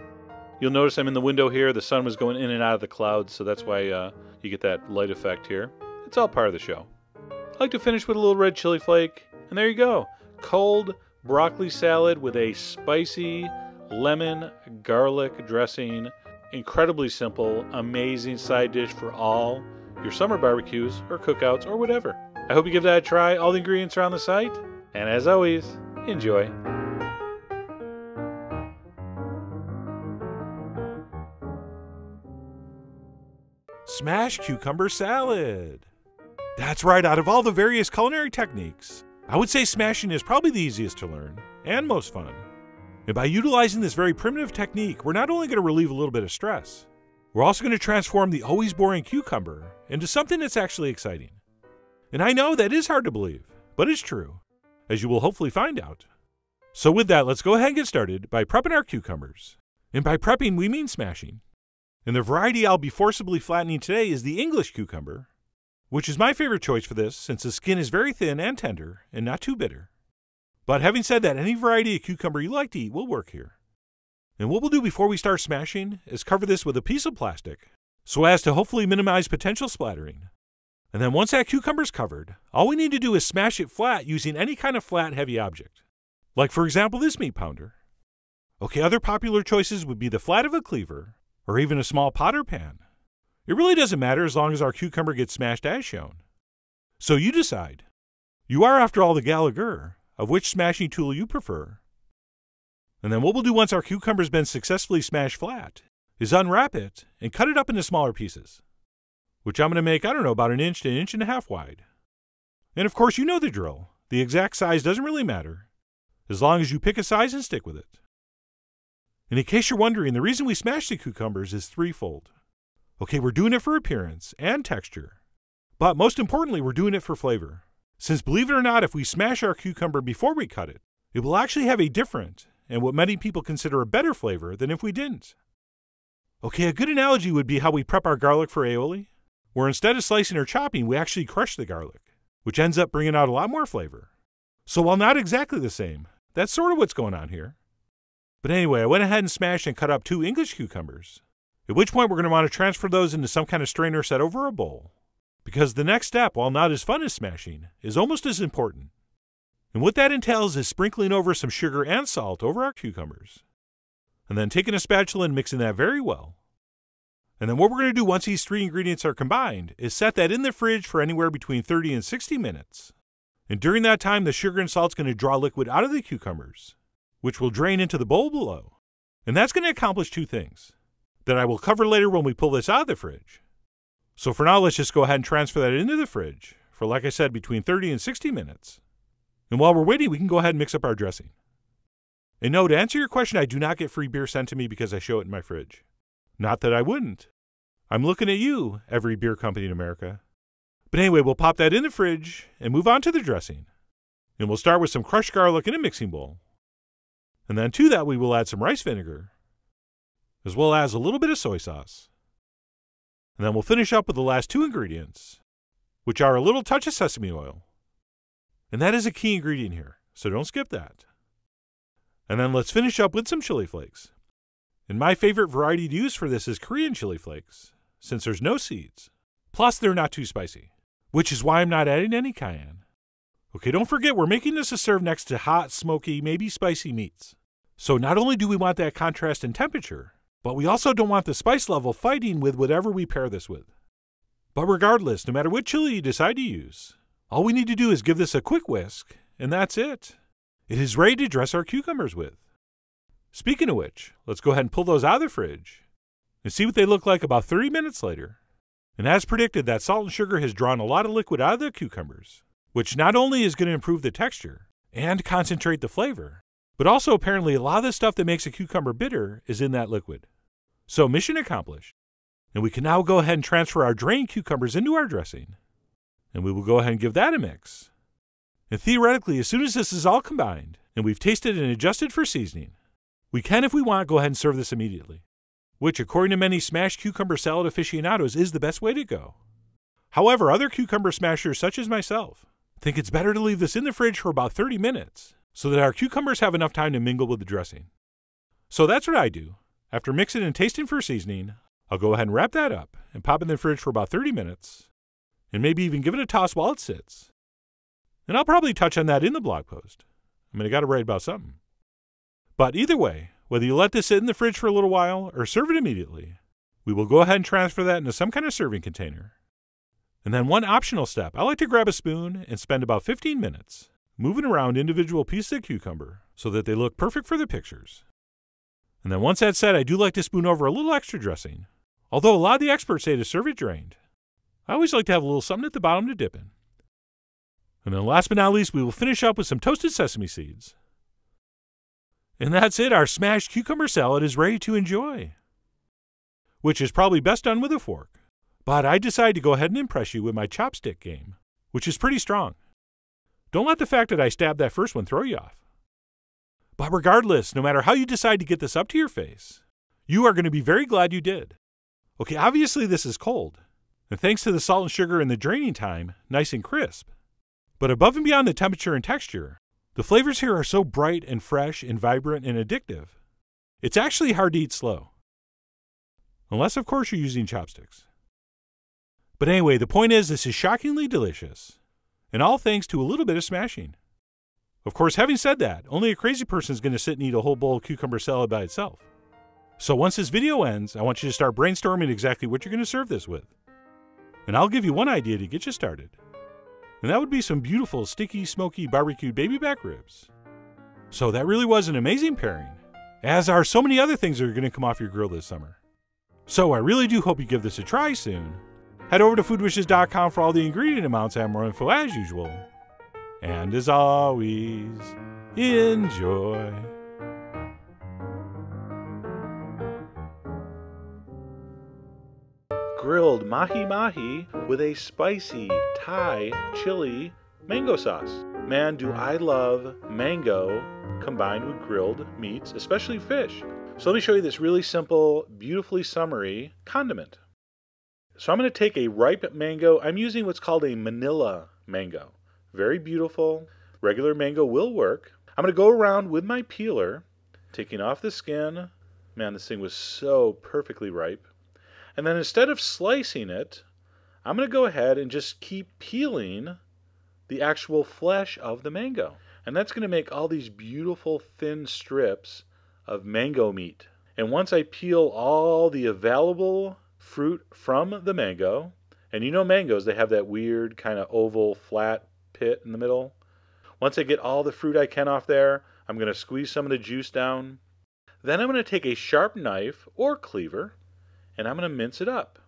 You'll notice I'm in the window here. The sun was going in and out of the clouds, so that's why uh, you get that light effect here. It's all part of the show. I like to finish with a little red chili flake, and there you go. Cold broccoli salad with a spicy lemon garlic dressing. Incredibly simple, amazing side dish for all your summer barbecues or cookouts or whatever. I hope you give that a try. All the ingredients are on the site. And as always, enjoy.
Smash cucumber salad. That's right, out of all the various culinary techniques, I would say smashing is probably the easiest to learn and most fun. And by utilizing this very primitive technique, we're not only going to relieve a little bit of stress, we're also going to transform the always boring cucumber into something that's actually exciting. And I know that is hard to believe, but it's true, as you will hopefully find out. So, with that, let's go ahead and get started by prepping our cucumbers. And by prepping, we mean smashing. And the variety I'll be forcibly flattening today is the English cucumber, which is my favorite choice for this since the skin is very thin and tender and not too bitter. But having said that, any variety of cucumber you like to eat will work here. And what we'll do before we start smashing is cover this with a piece of plastic so as to hopefully minimize potential splattering. And then once that cucumber is covered, all we need to do is smash it flat using any kind of flat heavy object. Like for example this meat pounder. Okay, other popular choices would be the flat of a cleaver, or even a small pot or pan. It really doesn't matter as long as our cucumber gets smashed as shown. So you decide. You are, after all, the Gallagher, of which smashing tool you prefer. And then what we'll do once our cucumber's been successfully smashed flat is unwrap it and cut it up into smaller pieces which I'm going to make, I don't know, about an inch to an inch and a half wide. And of course, you know the drill. The exact size doesn't really matter, as long as you pick a size and stick with it. And in case you're wondering, the reason we smash the cucumbers is threefold. Okay, we're doing it for appearance and texture. But most importantly, we're doing it for flavor. Since believe it or not, if we smash our cucumber before we cut it, it will actually have a different and what many people consider a better flavor than if we didn't. Okay, a good analogy would be how we prep our garlic for aioli, where instead of slicing or chopping, we actually crush the garlic, which ends up bringing out a lot more flavor. So while not exactly the same, that's sort of what's going on here. But anyway, I went ahead and smashed and cut up two English cucumbers, at which point we're going to want to transfer those into some kind of strainer set over a bowl. Because the next step, while not as fun as smashing, is almost as important. And what that entails is sprinkling over some sugar and salt over our cucumbers, and then taking a spatula and mixing that very well. And then what we're going to do once these three ingredients are combined is set that in the fridge for anywhere between 30 and 60 minutes. And during that time, the sugar and salt's going to draw liquid out of the cucumbers, which will drain into the bowl below. And that's going to accomplish two things that I will cover later when we pull this out of the fridge. So for now, let's just go ahead and transfer that into the fridge for, like I said, between 30 and 60 minutes. And while we're waiting, we can go ahead and mix up our dressing. And no, to answer your question, I do not get free beer sent to me because I show it in my fridge. Not that I wouldn't. I'm looking at you, every beer company in America. But anyway, we'll pop that in the fridge and move on to the dressing. And we'll start with some crushed garlic in a mixing bowl. And then to that, we will add some rice vinegar, as well as a little bit of soy sauce. And then we'll finish up with the last two ingredients, which are a little touch of sesame oil. And that is a key ingredient here, so don't skip that. And then let's finish up with some chili flakes. And my favorite variety to use for this is Korean chili flakes, since there's no seeds. Plus, they're not too spicy, which is why I'm not adding any cayenne. Okay, don't forget, we're making this a serve next to hot, smoky, maybe spicy meats. So not only do we want that contrast in temperature, but we also don't want the spice level fighting with whatever we pair this with. But regardless, no matter what chili you decide to use, all we need to do is give this a quick whisk, and that's it. It is ready to dress our cucumbers with. Speaking of which, let's go ahead and pull those out of the fridge and see what they look like about 30 minutes later. And as predicted, that salt and sugar has drawn a lot of liquid out of the cucumbers, which not only is going to improve the texture and concentrate the flavor, but also apparently a lot of the stuff that makes a cucumber bitter is in that liquid. So, mission accomplished. And we can now go ahead and transfer our drained cucumbers into our dressing. And we will go ahead and give that a mix. And theoretically, as soon as this is all combined and we've tasted and adjusted for seasoning, we can, if we want, go ahead and serve this immediately, which, according to many smashed cucumber salad aficionados, is the best way to go. However, other cucumber smashers, such as myself, think it's better to leave this in the fridge for about 30 minutes so that our cucumbers have enough time to mingle with the dressing. So that's what I do. After mixing and tasting for seasoning, I'll go ahead and wrap that up and pop it in the fridge for about 30 minutes, and maybe even give it a toss while it sits. And I'll probably touch on that in the blog post. I mean, I got to write about something. But either way, whether you let this sit in the fridge for a little while or serve it immediately, we will go ahead and transfer that into some kind of serving container. And then one optional step, I like to grab a spoon and spend about 15 minutes moving around individual pieces of cucumber so that they look perfect for the pictures. And then once that's said, I do like to spoon over a little extra dressing. Although a lot of the experts say to serve it drained, I always like to have a little something at the bottom to dip in. And then last but not least, we will finish up with some toasted sesame seeds. And that's it. Our smashed cucumber salad is ready to enjoy. Which is probably best done with a fork. But I decided to go ahead and impress you with my chopstick game, which is pretty strong. Don't let the fact that I stabbed that first one throw you off. But regardless, no matter how you decide to get this up to your face, you are going to be very glad you did. Okay, obviously this is cold, and thanks to the salt and sugar and the draining time, nice and crisp. But above and beyond the temperature and texture, the flavors here are so bright and fresh and vibrant and addictive. It's actually hard to eat slow. Unless, of course, you're using chopsticks. But anyway, the point is, this is shockingly delicious, and all thanks to a little bit of smashing. Of course, having said that, only a crazy person is going to sit and eat a whole bowl of cucumber salad by itself. So once this video ends, I want you to start brainstorming exactly what you're going to serve this with. And I'll give you one idea to get you started and that would be some beautiful, sticky, smoky, barbecued baby back ribs. So that really was an amazing pairing, as are so many other things that are going to come off your grill this summer. So I really do hope you give this a try soon. Head over to foodwishes.com for all the ingredient amounts and more info as usual. And as always, enjoy.
grilled mahi mahi with a spicy Thai chili mango sauce. Man, do I love mango combined with grilled meats, especially fish.
So let me show you this really simple, beautifully summery condiment. So I'm going to take a ripe mango. I'm using what's called a manila mango. Very beautiful. Regular mango will work. I'm going to go around with my peeler, taking off the skin. Man, this thing was so perfectly ripe. And then instead of slicing it, I'm going to go ahead and just keep peeling the actual flesh of the mango. And that's going to make all these beautiful thin strips of mango meat. And once I peel all the available fruit from the mango, and you know mangoes, they have that weird kind of oval flat pit in the middle. Once I get all the fruit I can off there, I'm going to squeeze some of the juice down. Then I'm going to take a sharp knife or cleaver and I'm going to mince it up.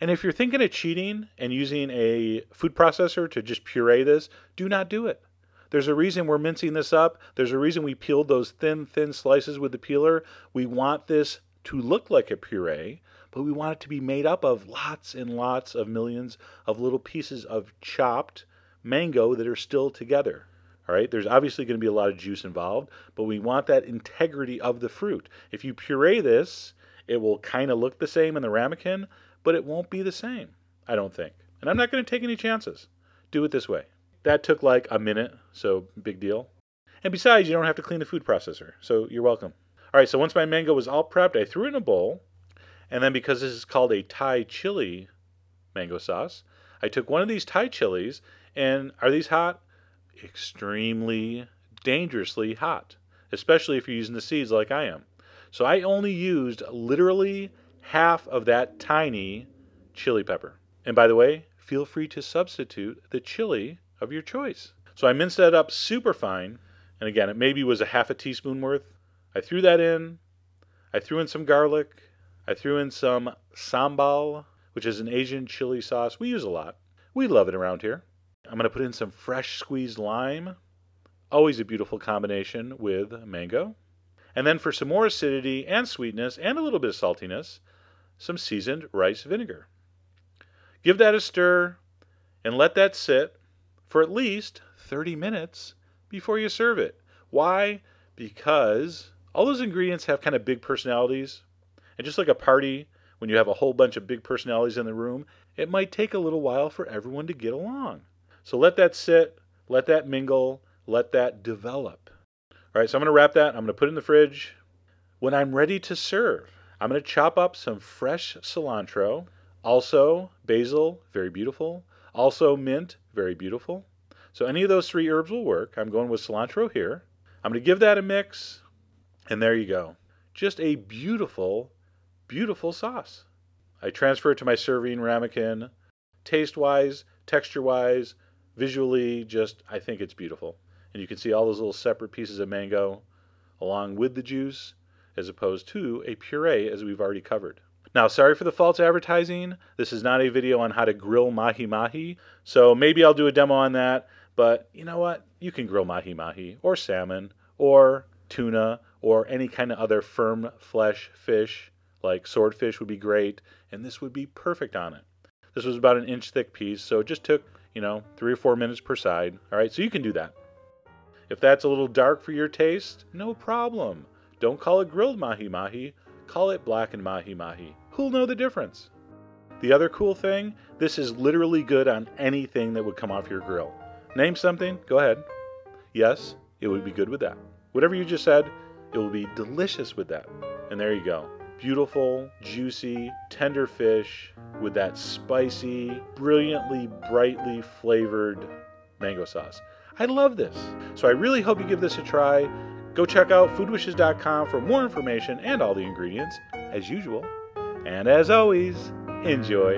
And if you're thinking of cheating and using a food processor to just puree this, do not do it. There's a reason we're mincing this up. There's a reason we peeled those thin, thin slices with the peeler. We want this to look like a puree, but we want it to be made up of lots and lots of millions of little pieces of chopped mango that are still together. All right, there's obviously going to be a lot of juice involved, but we want that integrity of the fruit. If you puree this, it will kind of look the same in the ramekin, but it won't be the same, I don't think. And I'm not going to take any chances. Do it this way. That took like a minute, so big deal. And besides, you don't have to clean the food processor, so you're welcome. All right, so once my mango was all prepped, I threw it in a bowl. And then because this is called a Thai chili mango sauce, I took one of these Thai chilies, and are these hot? Extremely, dangerously hot, especially if you're using the seeds like I am. So I only used literally half of that tiny chili pepper. And by the way, feel free to substitute the chili of your choice. So I minced that up super fine. And again, it maybe was a half a teaspoon worth. I threw that in. I threw in some garlic. I threw in some sambal, which is an Asian chili sauce we use a lot. We love it around here. I'm going to put in some fresh squeezed lime. Always a beautiful combination with mango. And then for some more acidity and sweetness and a little bit of saltiness, some seasoned rice vinegar. Give that a stir and let that sit for at least 30 minutes before you serve it. Why? Because all those ingredients have kind of big personalities. And just like a party, when you have a whole bunch of big personalities in the room, it might take a little while for everyone to get along. So let that sit, let that mingle, let that develop. All right, so I'm going to wrap that. I'm going to put it in the fridge. When I'm ready to serve, I'm going to chop up some fresh cilantro, also basil, very beautiful, also mint, very beautiful. So any of those three herbs will work. I'm going with cilantro here. I'm going to give that a mix, and there you go. Just a beautiful, beautiful sauce. I transfer it to my serving ramekin. Taste wise, texture wise, visually, just I think it's beautiful. And you can see all those little separate pieces of mango along with the juice as opposed to a puree as we've already covered. Now, sorry for the false advertising. This is not a video on how to grill mahi mahi. So maybe I'll do a demo on that. But you know what? You can grill mahi mahi or salmon or tuna or any kind of other firm flesh fish like swordfish would be great. And this would be perfect on it. This was about an inch thick piece. So it just took, you know, three or four minutes per side. All right. So you can do that. If that's a little dark for your taste, no problem. Don't call it grilled mahi mahi, call it blackened mahi mahi. Who'll know the difference? The other cool thing, this is literally good on anything that would come off your grill. Name something, go ahead. Yes, it would be good with that. Whatever you just said, it will be delicious with that. And there you go. Beautiful, juicy, tender fish with that spicy, brilliantly, brightly flavored mango sauce. I love this. So I really hope you give this a try. Go check out foodwishes.com for more information and all the ingredients, as usual. And as always, enjoy.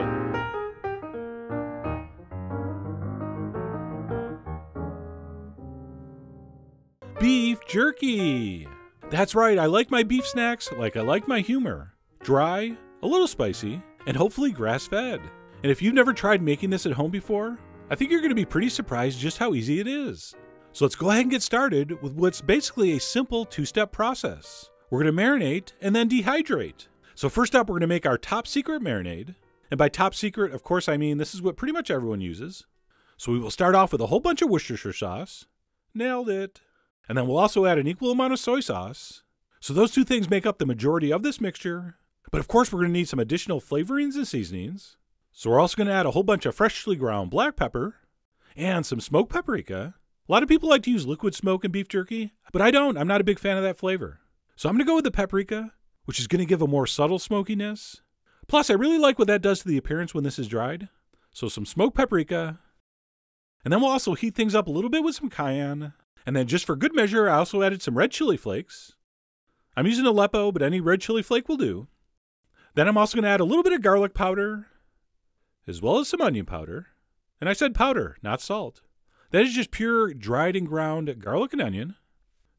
Beef jerky. That's right, I like my beef snacks like I like my humor dry, a little spicy, and hopefully grass fed. And if you've never tried making this at home before, I think you're going to be pretty surprised just how easy it is. So let's go ahead and get started with what's basically a simple two step process. We're going to marinate and then dehydrate. So, first up, we're going to make our top secret marinade. And by top secret, of course, I mean this is what pretty much everyone uses. So, we will start off with a whole bunch of Worcestershire sauce. Nailed it. And then we'll also add an equal amount of soy sauce.
So those two things make up the majority of this mixture. But of course, we're going to need some additional flavorings and seasonings. So we're also going to add a whole bunch of freshly ground black pepper and some smoked paprika. A lot of people like to use liquid smoke in beef jerky, but I don't. I'm not a big fan of that flavor. So I'm going to go with the paprika, which is going to give a more subtle smokiness. Plus, I really like what that does to the appearance when this is dried. So some smoked paprika. And then we'll also heat things up a little bit with some cayenne. And then just for good measure, I also added some red chili flakes. I'm using Aleppo, but any red chili flake will do. Then I'm also going to add a little bit of garlic powder, as well as some onion powder. And I said powder, not salt. That is just pure dried and ground garlic and onion.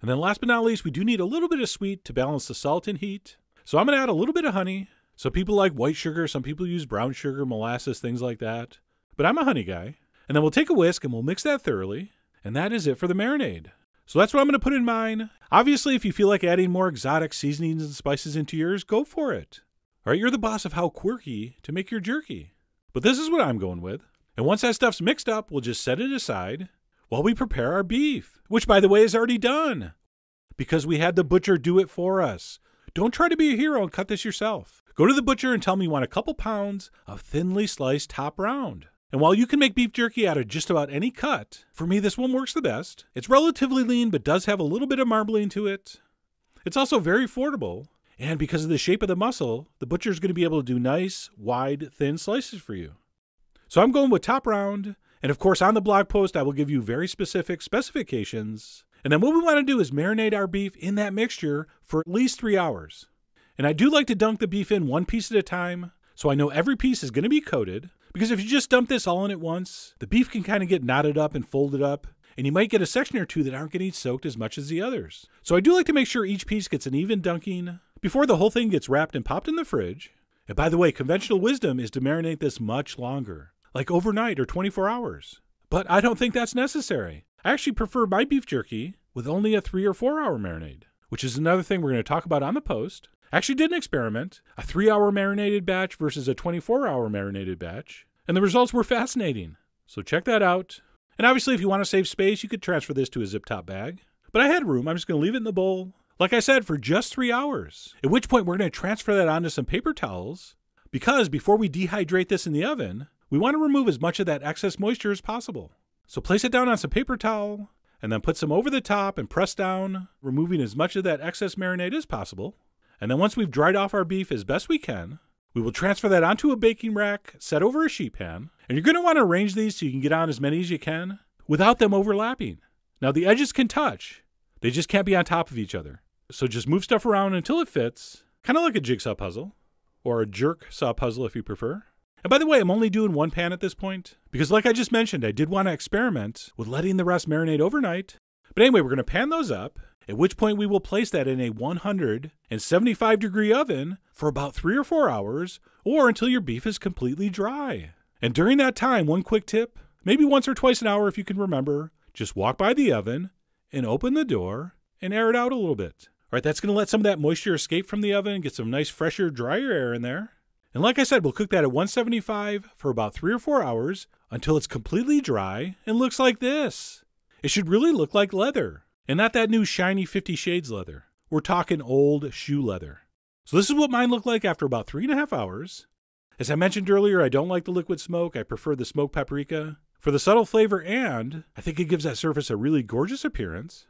And then last but not least, we do need a little bit of sweet to balance the salt and heat. So I'm going to add a little bit of honey. So people like white sugar, some people use brown sugar, molasses, things like that. But I'm a honey guy. And then we'll take a whisk and we'll mix that thoroughly. And that is it for the marinade. So that's what I'm going to put in mine. Obviously, if you feel like adding more exotic seasonings and spices into yours, go for it. All right, you're the boss of how quirky to make your jerky. But this is what I'm going with. And once that stuff's mixed up, we'll just set it aside while we prepare our beef, which, by the way, is already done because we had the butcher do it for us. Don't try to be a hero and cut this yourself. Go to the butcher and tell him you want a couple pounds of thinly sliced top round. And while you can make beef jerky out of just about any cut, for me this one works the best. It's relatively lean but does have a little bit of marbling to it. It's also very affordable, and because of the shape of the muscle, the butcher's going to be able to do nice, wide, thin slices for you. So I'm going with top round. And of course, on the blog post, I will give you very specific specifications. And then what we want to do is marinate our beef in that mixture for at least three hours. And I do like to dunk the beef in one piece at a time, so I know every piece is going to be coated. Because if you just dump this all in at once, the beef can kind of get knotted up and folded up, and you might get a section or two that aren't getting soaked as much as the others. So I do like to make sure each piece gets an even dunking before the whole thing gets wrapped and popped in the fridge. And by the way, conventional wisdom is to marinate this much longer like overnight or 24 hours. But I don't think that's necessary. I actually prefer my beef jerky with only a three or four hour marinade, which is another thing we're going to talk about on the post. Actually did an experiment a three hour marinated batch versus a 24 hour marinated batch, and the results were fascinating. So check that out. And obviously, if you want to save space, you could transfer this to a zip top bag. But I had room. I'm just going to leave it in the bowl, like I said, for just three hours. At which point, we're going to transfer that onto some paper towels because before we dehydrate this in the oven, we want to remove as much of that excess moisture as possible. So place it down on some paper towel and then put some over the top and press down, removing as much of that excess marinade as possible. And then once we've dried off our beef as best we can, we will transfer that onto a baking rack set over a sheet pan. And you're going to want to arrange these so you can get on as many as you can without them overlapping. Now the edges can touch, they just can't be on top of each other. So just move stuff around until it fits, kind of like a jigsaw puzzle, or a jerk saw puzzle if you prefer. And by the way, I'm only doing one pan at this point because, like I just mentioned, I did want to experiment with letting the rest marinate overnight. But anyway, we're going to pan those up, at which point we will place that in a 175 degree oven for about three or four hours or until your beef is completely dry. And during that time, one quick tip maybe once or twice an hour if you can remember, just walk by the oven and open the door and air it out a little bit. All right, that's going to let some of that moisture escape from the oven, get some nice, fresher, drier air in there. And like I said, we'll cook that at 175 for about three or four hours until it's completely dry and looks like this. It should really look like leather, and not that new shiny Fifty Shades leather. We're talking old shoe leather. So this is what mine looked like after about three and a half hours. As I mentioned earlier, I don't like the liquid smoke. I prefer the smoked paprika for the subtle flavor, and I think it gives that surface a really gorgeous appearance.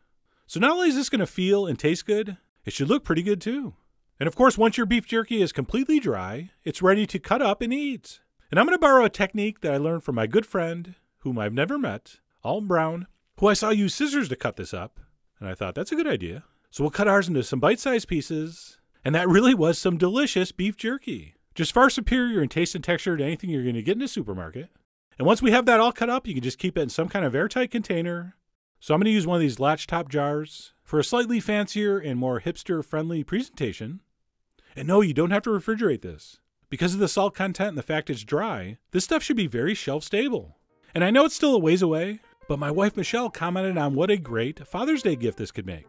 So not only is this going to feel and taste good, it should look pretty good too. And of course, once your beef jerky is completely dry, it's ready to cut up and eat. And I'm going to borrow a technique that I learned from my good friend, whom I've never met, Alton Brown, who I saw use scissors to cut this up. And I thought, that's a good idea. So we'll cut ours into some bite sized pieces. And that really was some delicious beef jerky. Just far superior in taste and texture to anything you're going to get in a supermarket. And once we have that all cut up, you can just keep it in some kind of airtight container. So I'm going to use one of these latch top jars for a slightly fancier and more hipster friendly presentation. And no, you don't have to refrigerate this. Because of the salt content and the fact it's dry, this stuff should be very shelf stable. And I know it's still a ways away, but my wife Michelle commented on what a great Father's Day gift this could make.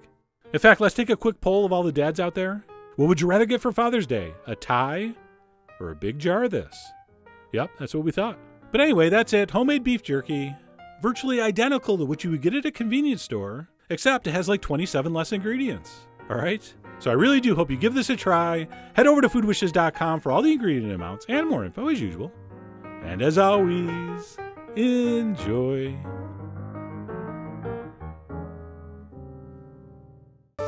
In fact, let's take a quick poll of all the dads out there. What would you rather get for Father's Day? A tie or a big jar of this? Yep, that's what we thought. But anyway, that's it. Homemade beef jerky, virtually identical to what you would get at a convenience store, except it has like 27 less ingredients. All right?
So I really do hope you give this a try. Head over to foodwishes.com for all the ingredient amounts and more info as usual. And as always, enjoy.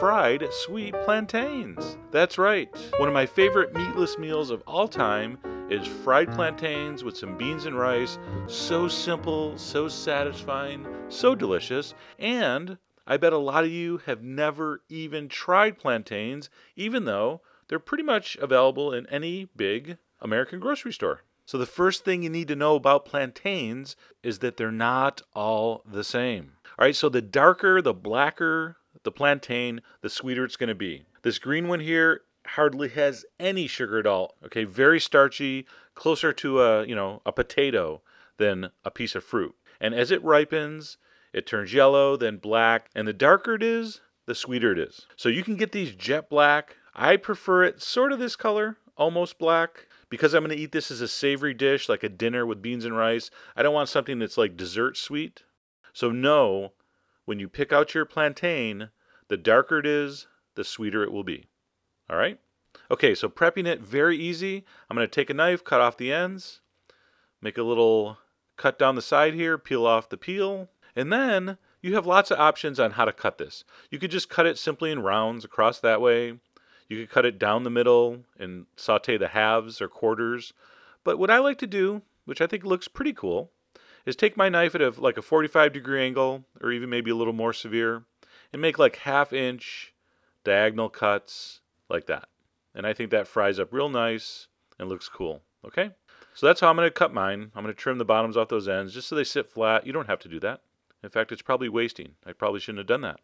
Fried sweet plantains. That's right. One of my favorite meatless meals of all time is fried plantains with some beans and rice. So simple, so satisfying, so delicious, and I bet a lot of you have never even tried plantains, even though they're pretty much available in any big American grocery store. So, the first thing you need to know about plantains is that they're not all the same. All right, so the darker, the blacker the plantain, the sweeter it's going to be. This green one here hardly has any sugar at all. Okay, very starchy, closer to a, you know, a potato than a piece of fruit. And as it ripens, it turns yellow, then black, and the darker it is, the sweeter it is. So you can get these jet black. I prefer it sort of this color, almost black, because I'm going to eat this as a savory dish, like a dinner with beans and rice. I don't want something that's like dessert sweet. So know when you pick out your plantain, the darker it is, the sweeter it will be. All right? Okay, so prepping it very easy. I'm going to take a knife, cut off the ends, make a little cut down the side here, peel off the peel, and then you have lots of options on how to cut this. You could just cut it simply in rounds across that way. You could cut it down the middle and saute the halves or quarters. But what I like to do, which I think looks pretty cool, is take my knife at a, like a 45 degree angle, or even maybe a little more severe, and make like half inch diagonal cuts like that. And I think that fries up real nice and looks cool. Okay? So that's how I'm going to cut mine. I'm going to trim the bottoms off those ends just so they sit flat. You don't have to do that. In fact, it's probably wasting. I probably shouldn't have done that.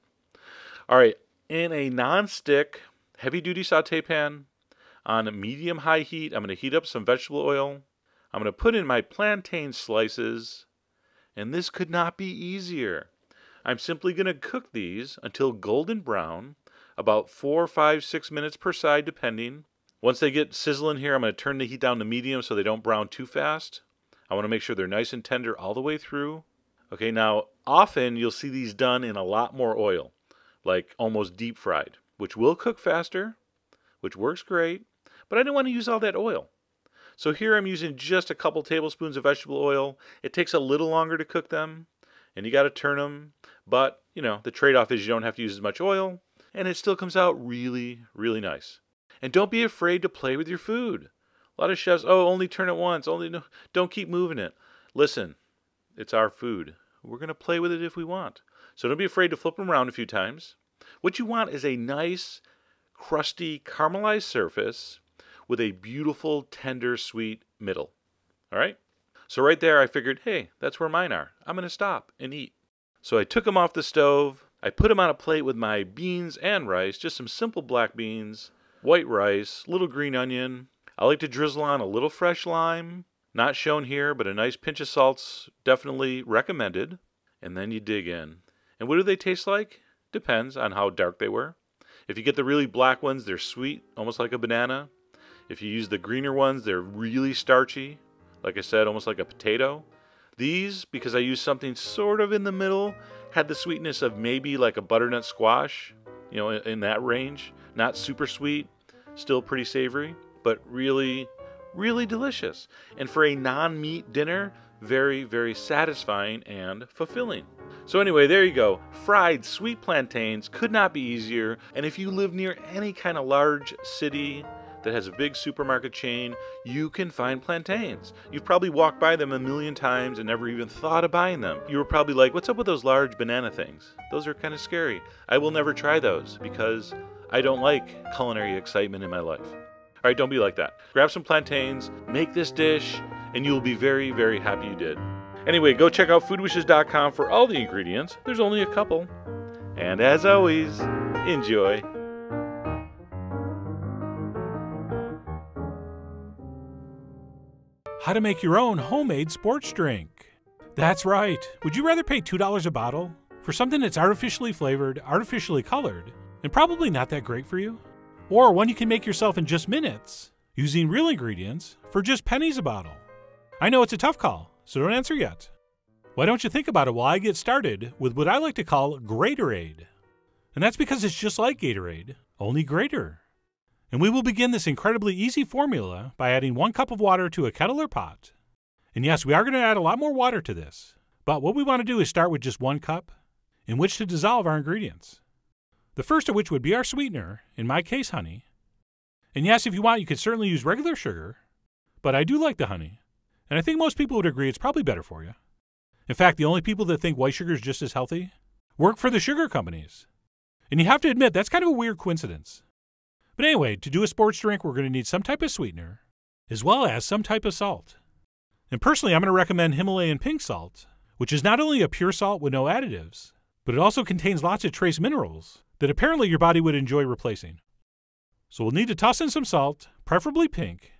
All right, in a non-stick heavy-duty saute pan on medium-high heat, I'm going to heat up some vegetable oil. I'm going to put in my plantain slices, and this could not be easier. I'm simply going to cook these until golden brown, about four, five, six minutes per side, depending. Once they get sizzling here, I'm going to turn the heat down to medium so they don't brown too fast. I want to make sure they're nice and tender all the way through. Okay, now often you'll see these done in a lot more oil, like almost deep fried, which will cook faster, which works great, but I didn't want to use all that oil. So here I'm using just a couple tablespoons of vegetable oil. It takes a little longer to cook them, and you got to turn them, but you know, the trade-off is you don't have to use as much oil, and it still comes out really, really nice. And don't be afraid to play with your food. A lot of chefs, oh, only turn it once, only no, don't keep moving it. Listen, it's our food. We're going to play with it if we want. So don't be afraid to flip them around a few times. What you want is a nice, crusty, caramelized surface with a beautiful, tender, sweet middle. All right? So right there, I figured, hey, that's where mine are. I'm going to stop and eat. So I took them off the stove. I put them on a plate with my beans and rice, just some simple black beans, white rice, little green onion. I like to drizzle on a little fresh lime, not shown here, but a nice pinch of salt's definitely recommended. And then you dig in. And what do they taste like? Depends on how dark they were. If you get the really black ones, they're sweet, almost like a banana. If you use the greener ones, they're really starchy, like I said, almost like a potato. These, because I used something sort of in the middle, had the sweetness of maybe like a butternut squash, you know, in that range. Not super sweet, still pretty savory, but really really delicious. And for a non meat dinner, very, very satisfying and fulfilling. So, anyway, there you go. Fried sweet plantains could not be easier. And if you live near any kind of large city that has a big supermarket chain, you can find plantains. You've probably walked by them a million times and never even thought of buying them. You were probably like, What's up with those large banana things? Those are kind of scary. I will never try those because I don't like culinary excitement in my life. All right, don't be like that. Grab some plantains, make this dish, and you'll be very, very happy you did. Anyway, go check out foodwishes.com for all the ingredients. There's only a couple. And as always, enjoy.
How to make your own homemade sports drink. That's right. Would you rather pay $2 a bottle for something that's artificially flavored, artificially colored, and probably not that great for you? or one you can make yourself in just minutes using real ingredients for just pennies a bottle. I know it's a tough call, so don't answer yet. Why don't you think about it while I get started with what I like to call Greaterade? And that's because it's just like Gatorade, only greater. And we will begin this incredibly easy formula by adding one cup of water to a kettle or pot. And yes, we are going to add a lot more water to this, but what we want to do is start with just one cup in which to dissolve our ingredients. The first of which would be our sweetener, in my case, honey. And yes, if you want, you could certainly use regular sugar, but I do like the honey, and I think most people would agree it's probably better for you. In fact, the only people that think white sugar is just as healthy work for the sugar companies. And you have to admit, that's kind of a weird coincidence. But anyway, to do a sports drink, we're going to need some type of sweetener, as well as some type of salt. And personally, I'm going to recommend Himalayan pink salt, which is not only a pure salt with no additives, but it also contains lots of trace minerals that apparently your body would enjoy replacing. So we'll need to toss in some salt, preferably pink.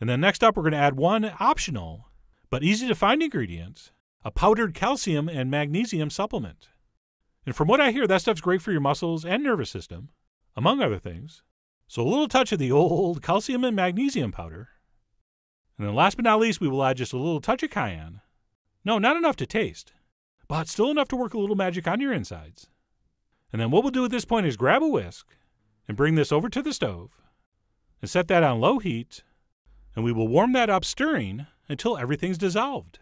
And then next up, we're going to add one optional, but easy to find ingredient a powdered calcium and magnesium supplement. And from what I hear, that stuff's great for your muscles and nervous system, among other things. So a little touch of the old calcium and magnesium powder. And then last but not least, we will add just a little touch of cayenne. No, not enough to taste, but still enough to work a little magic on your insides. And then what we'll do at this point is grab a whisk and bring this over to the stove and set that on low heat, and we will warm that up, stirring until everything's dissolved,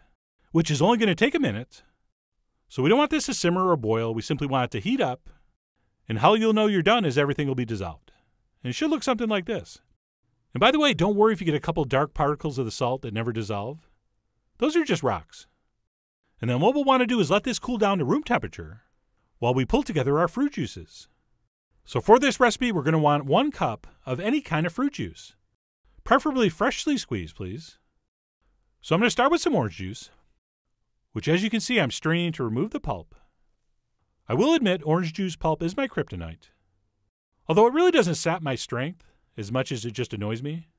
which is only going to take a minute. So we don't want this to simmer or boil, we simply want it to heat up, and how you'll know you're done is everything will be dissolved. And it should look something like this. And by the way, don't worry if you get a couple dark particles of the salt that never dissolve. Those are just rocks. And then what we'll want to do is let this cool down to room temperature while we pull together our fruit juices. So for this recipe, we're going to want one cup of any kind of fruit juice, preferably freshly squeezed, please. So I'm going to start with some orange juice, which as you can see, I'm straining to remove the pulp. I will admit orange juice pulp is my kryptonite, although it really doesn't sap my strength as much as it just annoys me.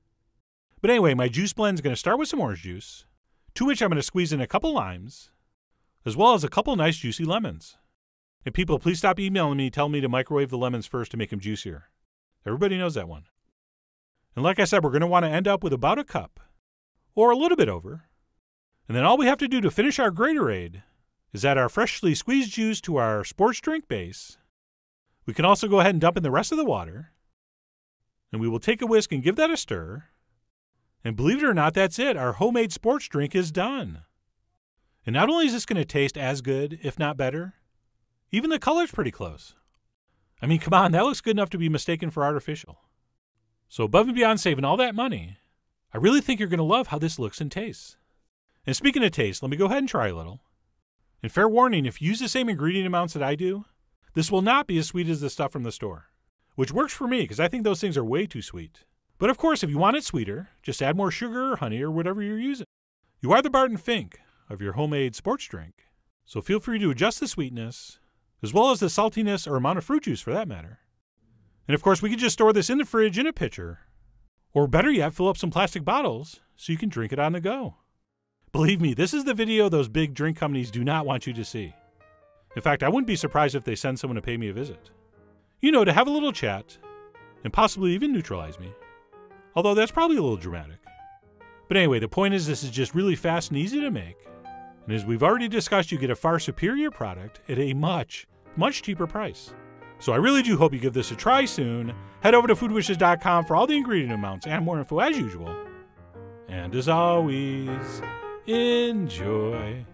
But anyway, my juice blend is going to start with some orange juice, to which I'm going to squeeze in a couple limes, as well as a couple nice juicy lemons. And people, please stop emailing me telling me to microwave the lemons first to make them juicier. Everybody knows that one. And like I said, we're going to want to end up with about a cup, or a little bit over. And then all we have to do to finish our Greaterade is add our freshly squeezed juice to our sports drink base. We can also go ahead and dump in the rest of the water. And we will take a whisk and give that a stir. And believe it or not, that's it. Our homemade sports drink is done. And not only is this going to taste as good, if not better, even the color's pretty close. I mean, come on, that looks good enough to be mistaken for artificial. So, above and beyond saving all that money, I really think you're going to love how this looks and tastes. And speaking of taste, let me go ahead and try a little. And fair warning if you use the same ingredient amounts that I do, this will not be as sweet as the stuff from the store, which works for me because I think those things are way too sweet. But of course, if you want it sweeter, just add more sugar or honey or whatever you're using. You are the Barton Fink of your homemade sports drink, so feel free to adjust the sweetness as well as the saltiness or amount of fruit juice for that matter. And of course, we could just store this in the fridge in a pitcher. Or better yet, fill up some plastic bottles so you can drink it on the go. Believe me, this is the video those big drink companies do not want you to see. In fact, I wouldn't be surprised if they send someone to pay me a visit. You know, to have a little chat, and possibly even neutralize me. Although that's probably a little dramatic. But anyway, the point is this is just really fast and easy to make. And as we've already discussed, you get a far superior product at a much, much cheaper price. So I really do hope you give this a try soon. Head over to foodwishes.com for all the ingredient amounts and more info as usual. And as always, enjoy.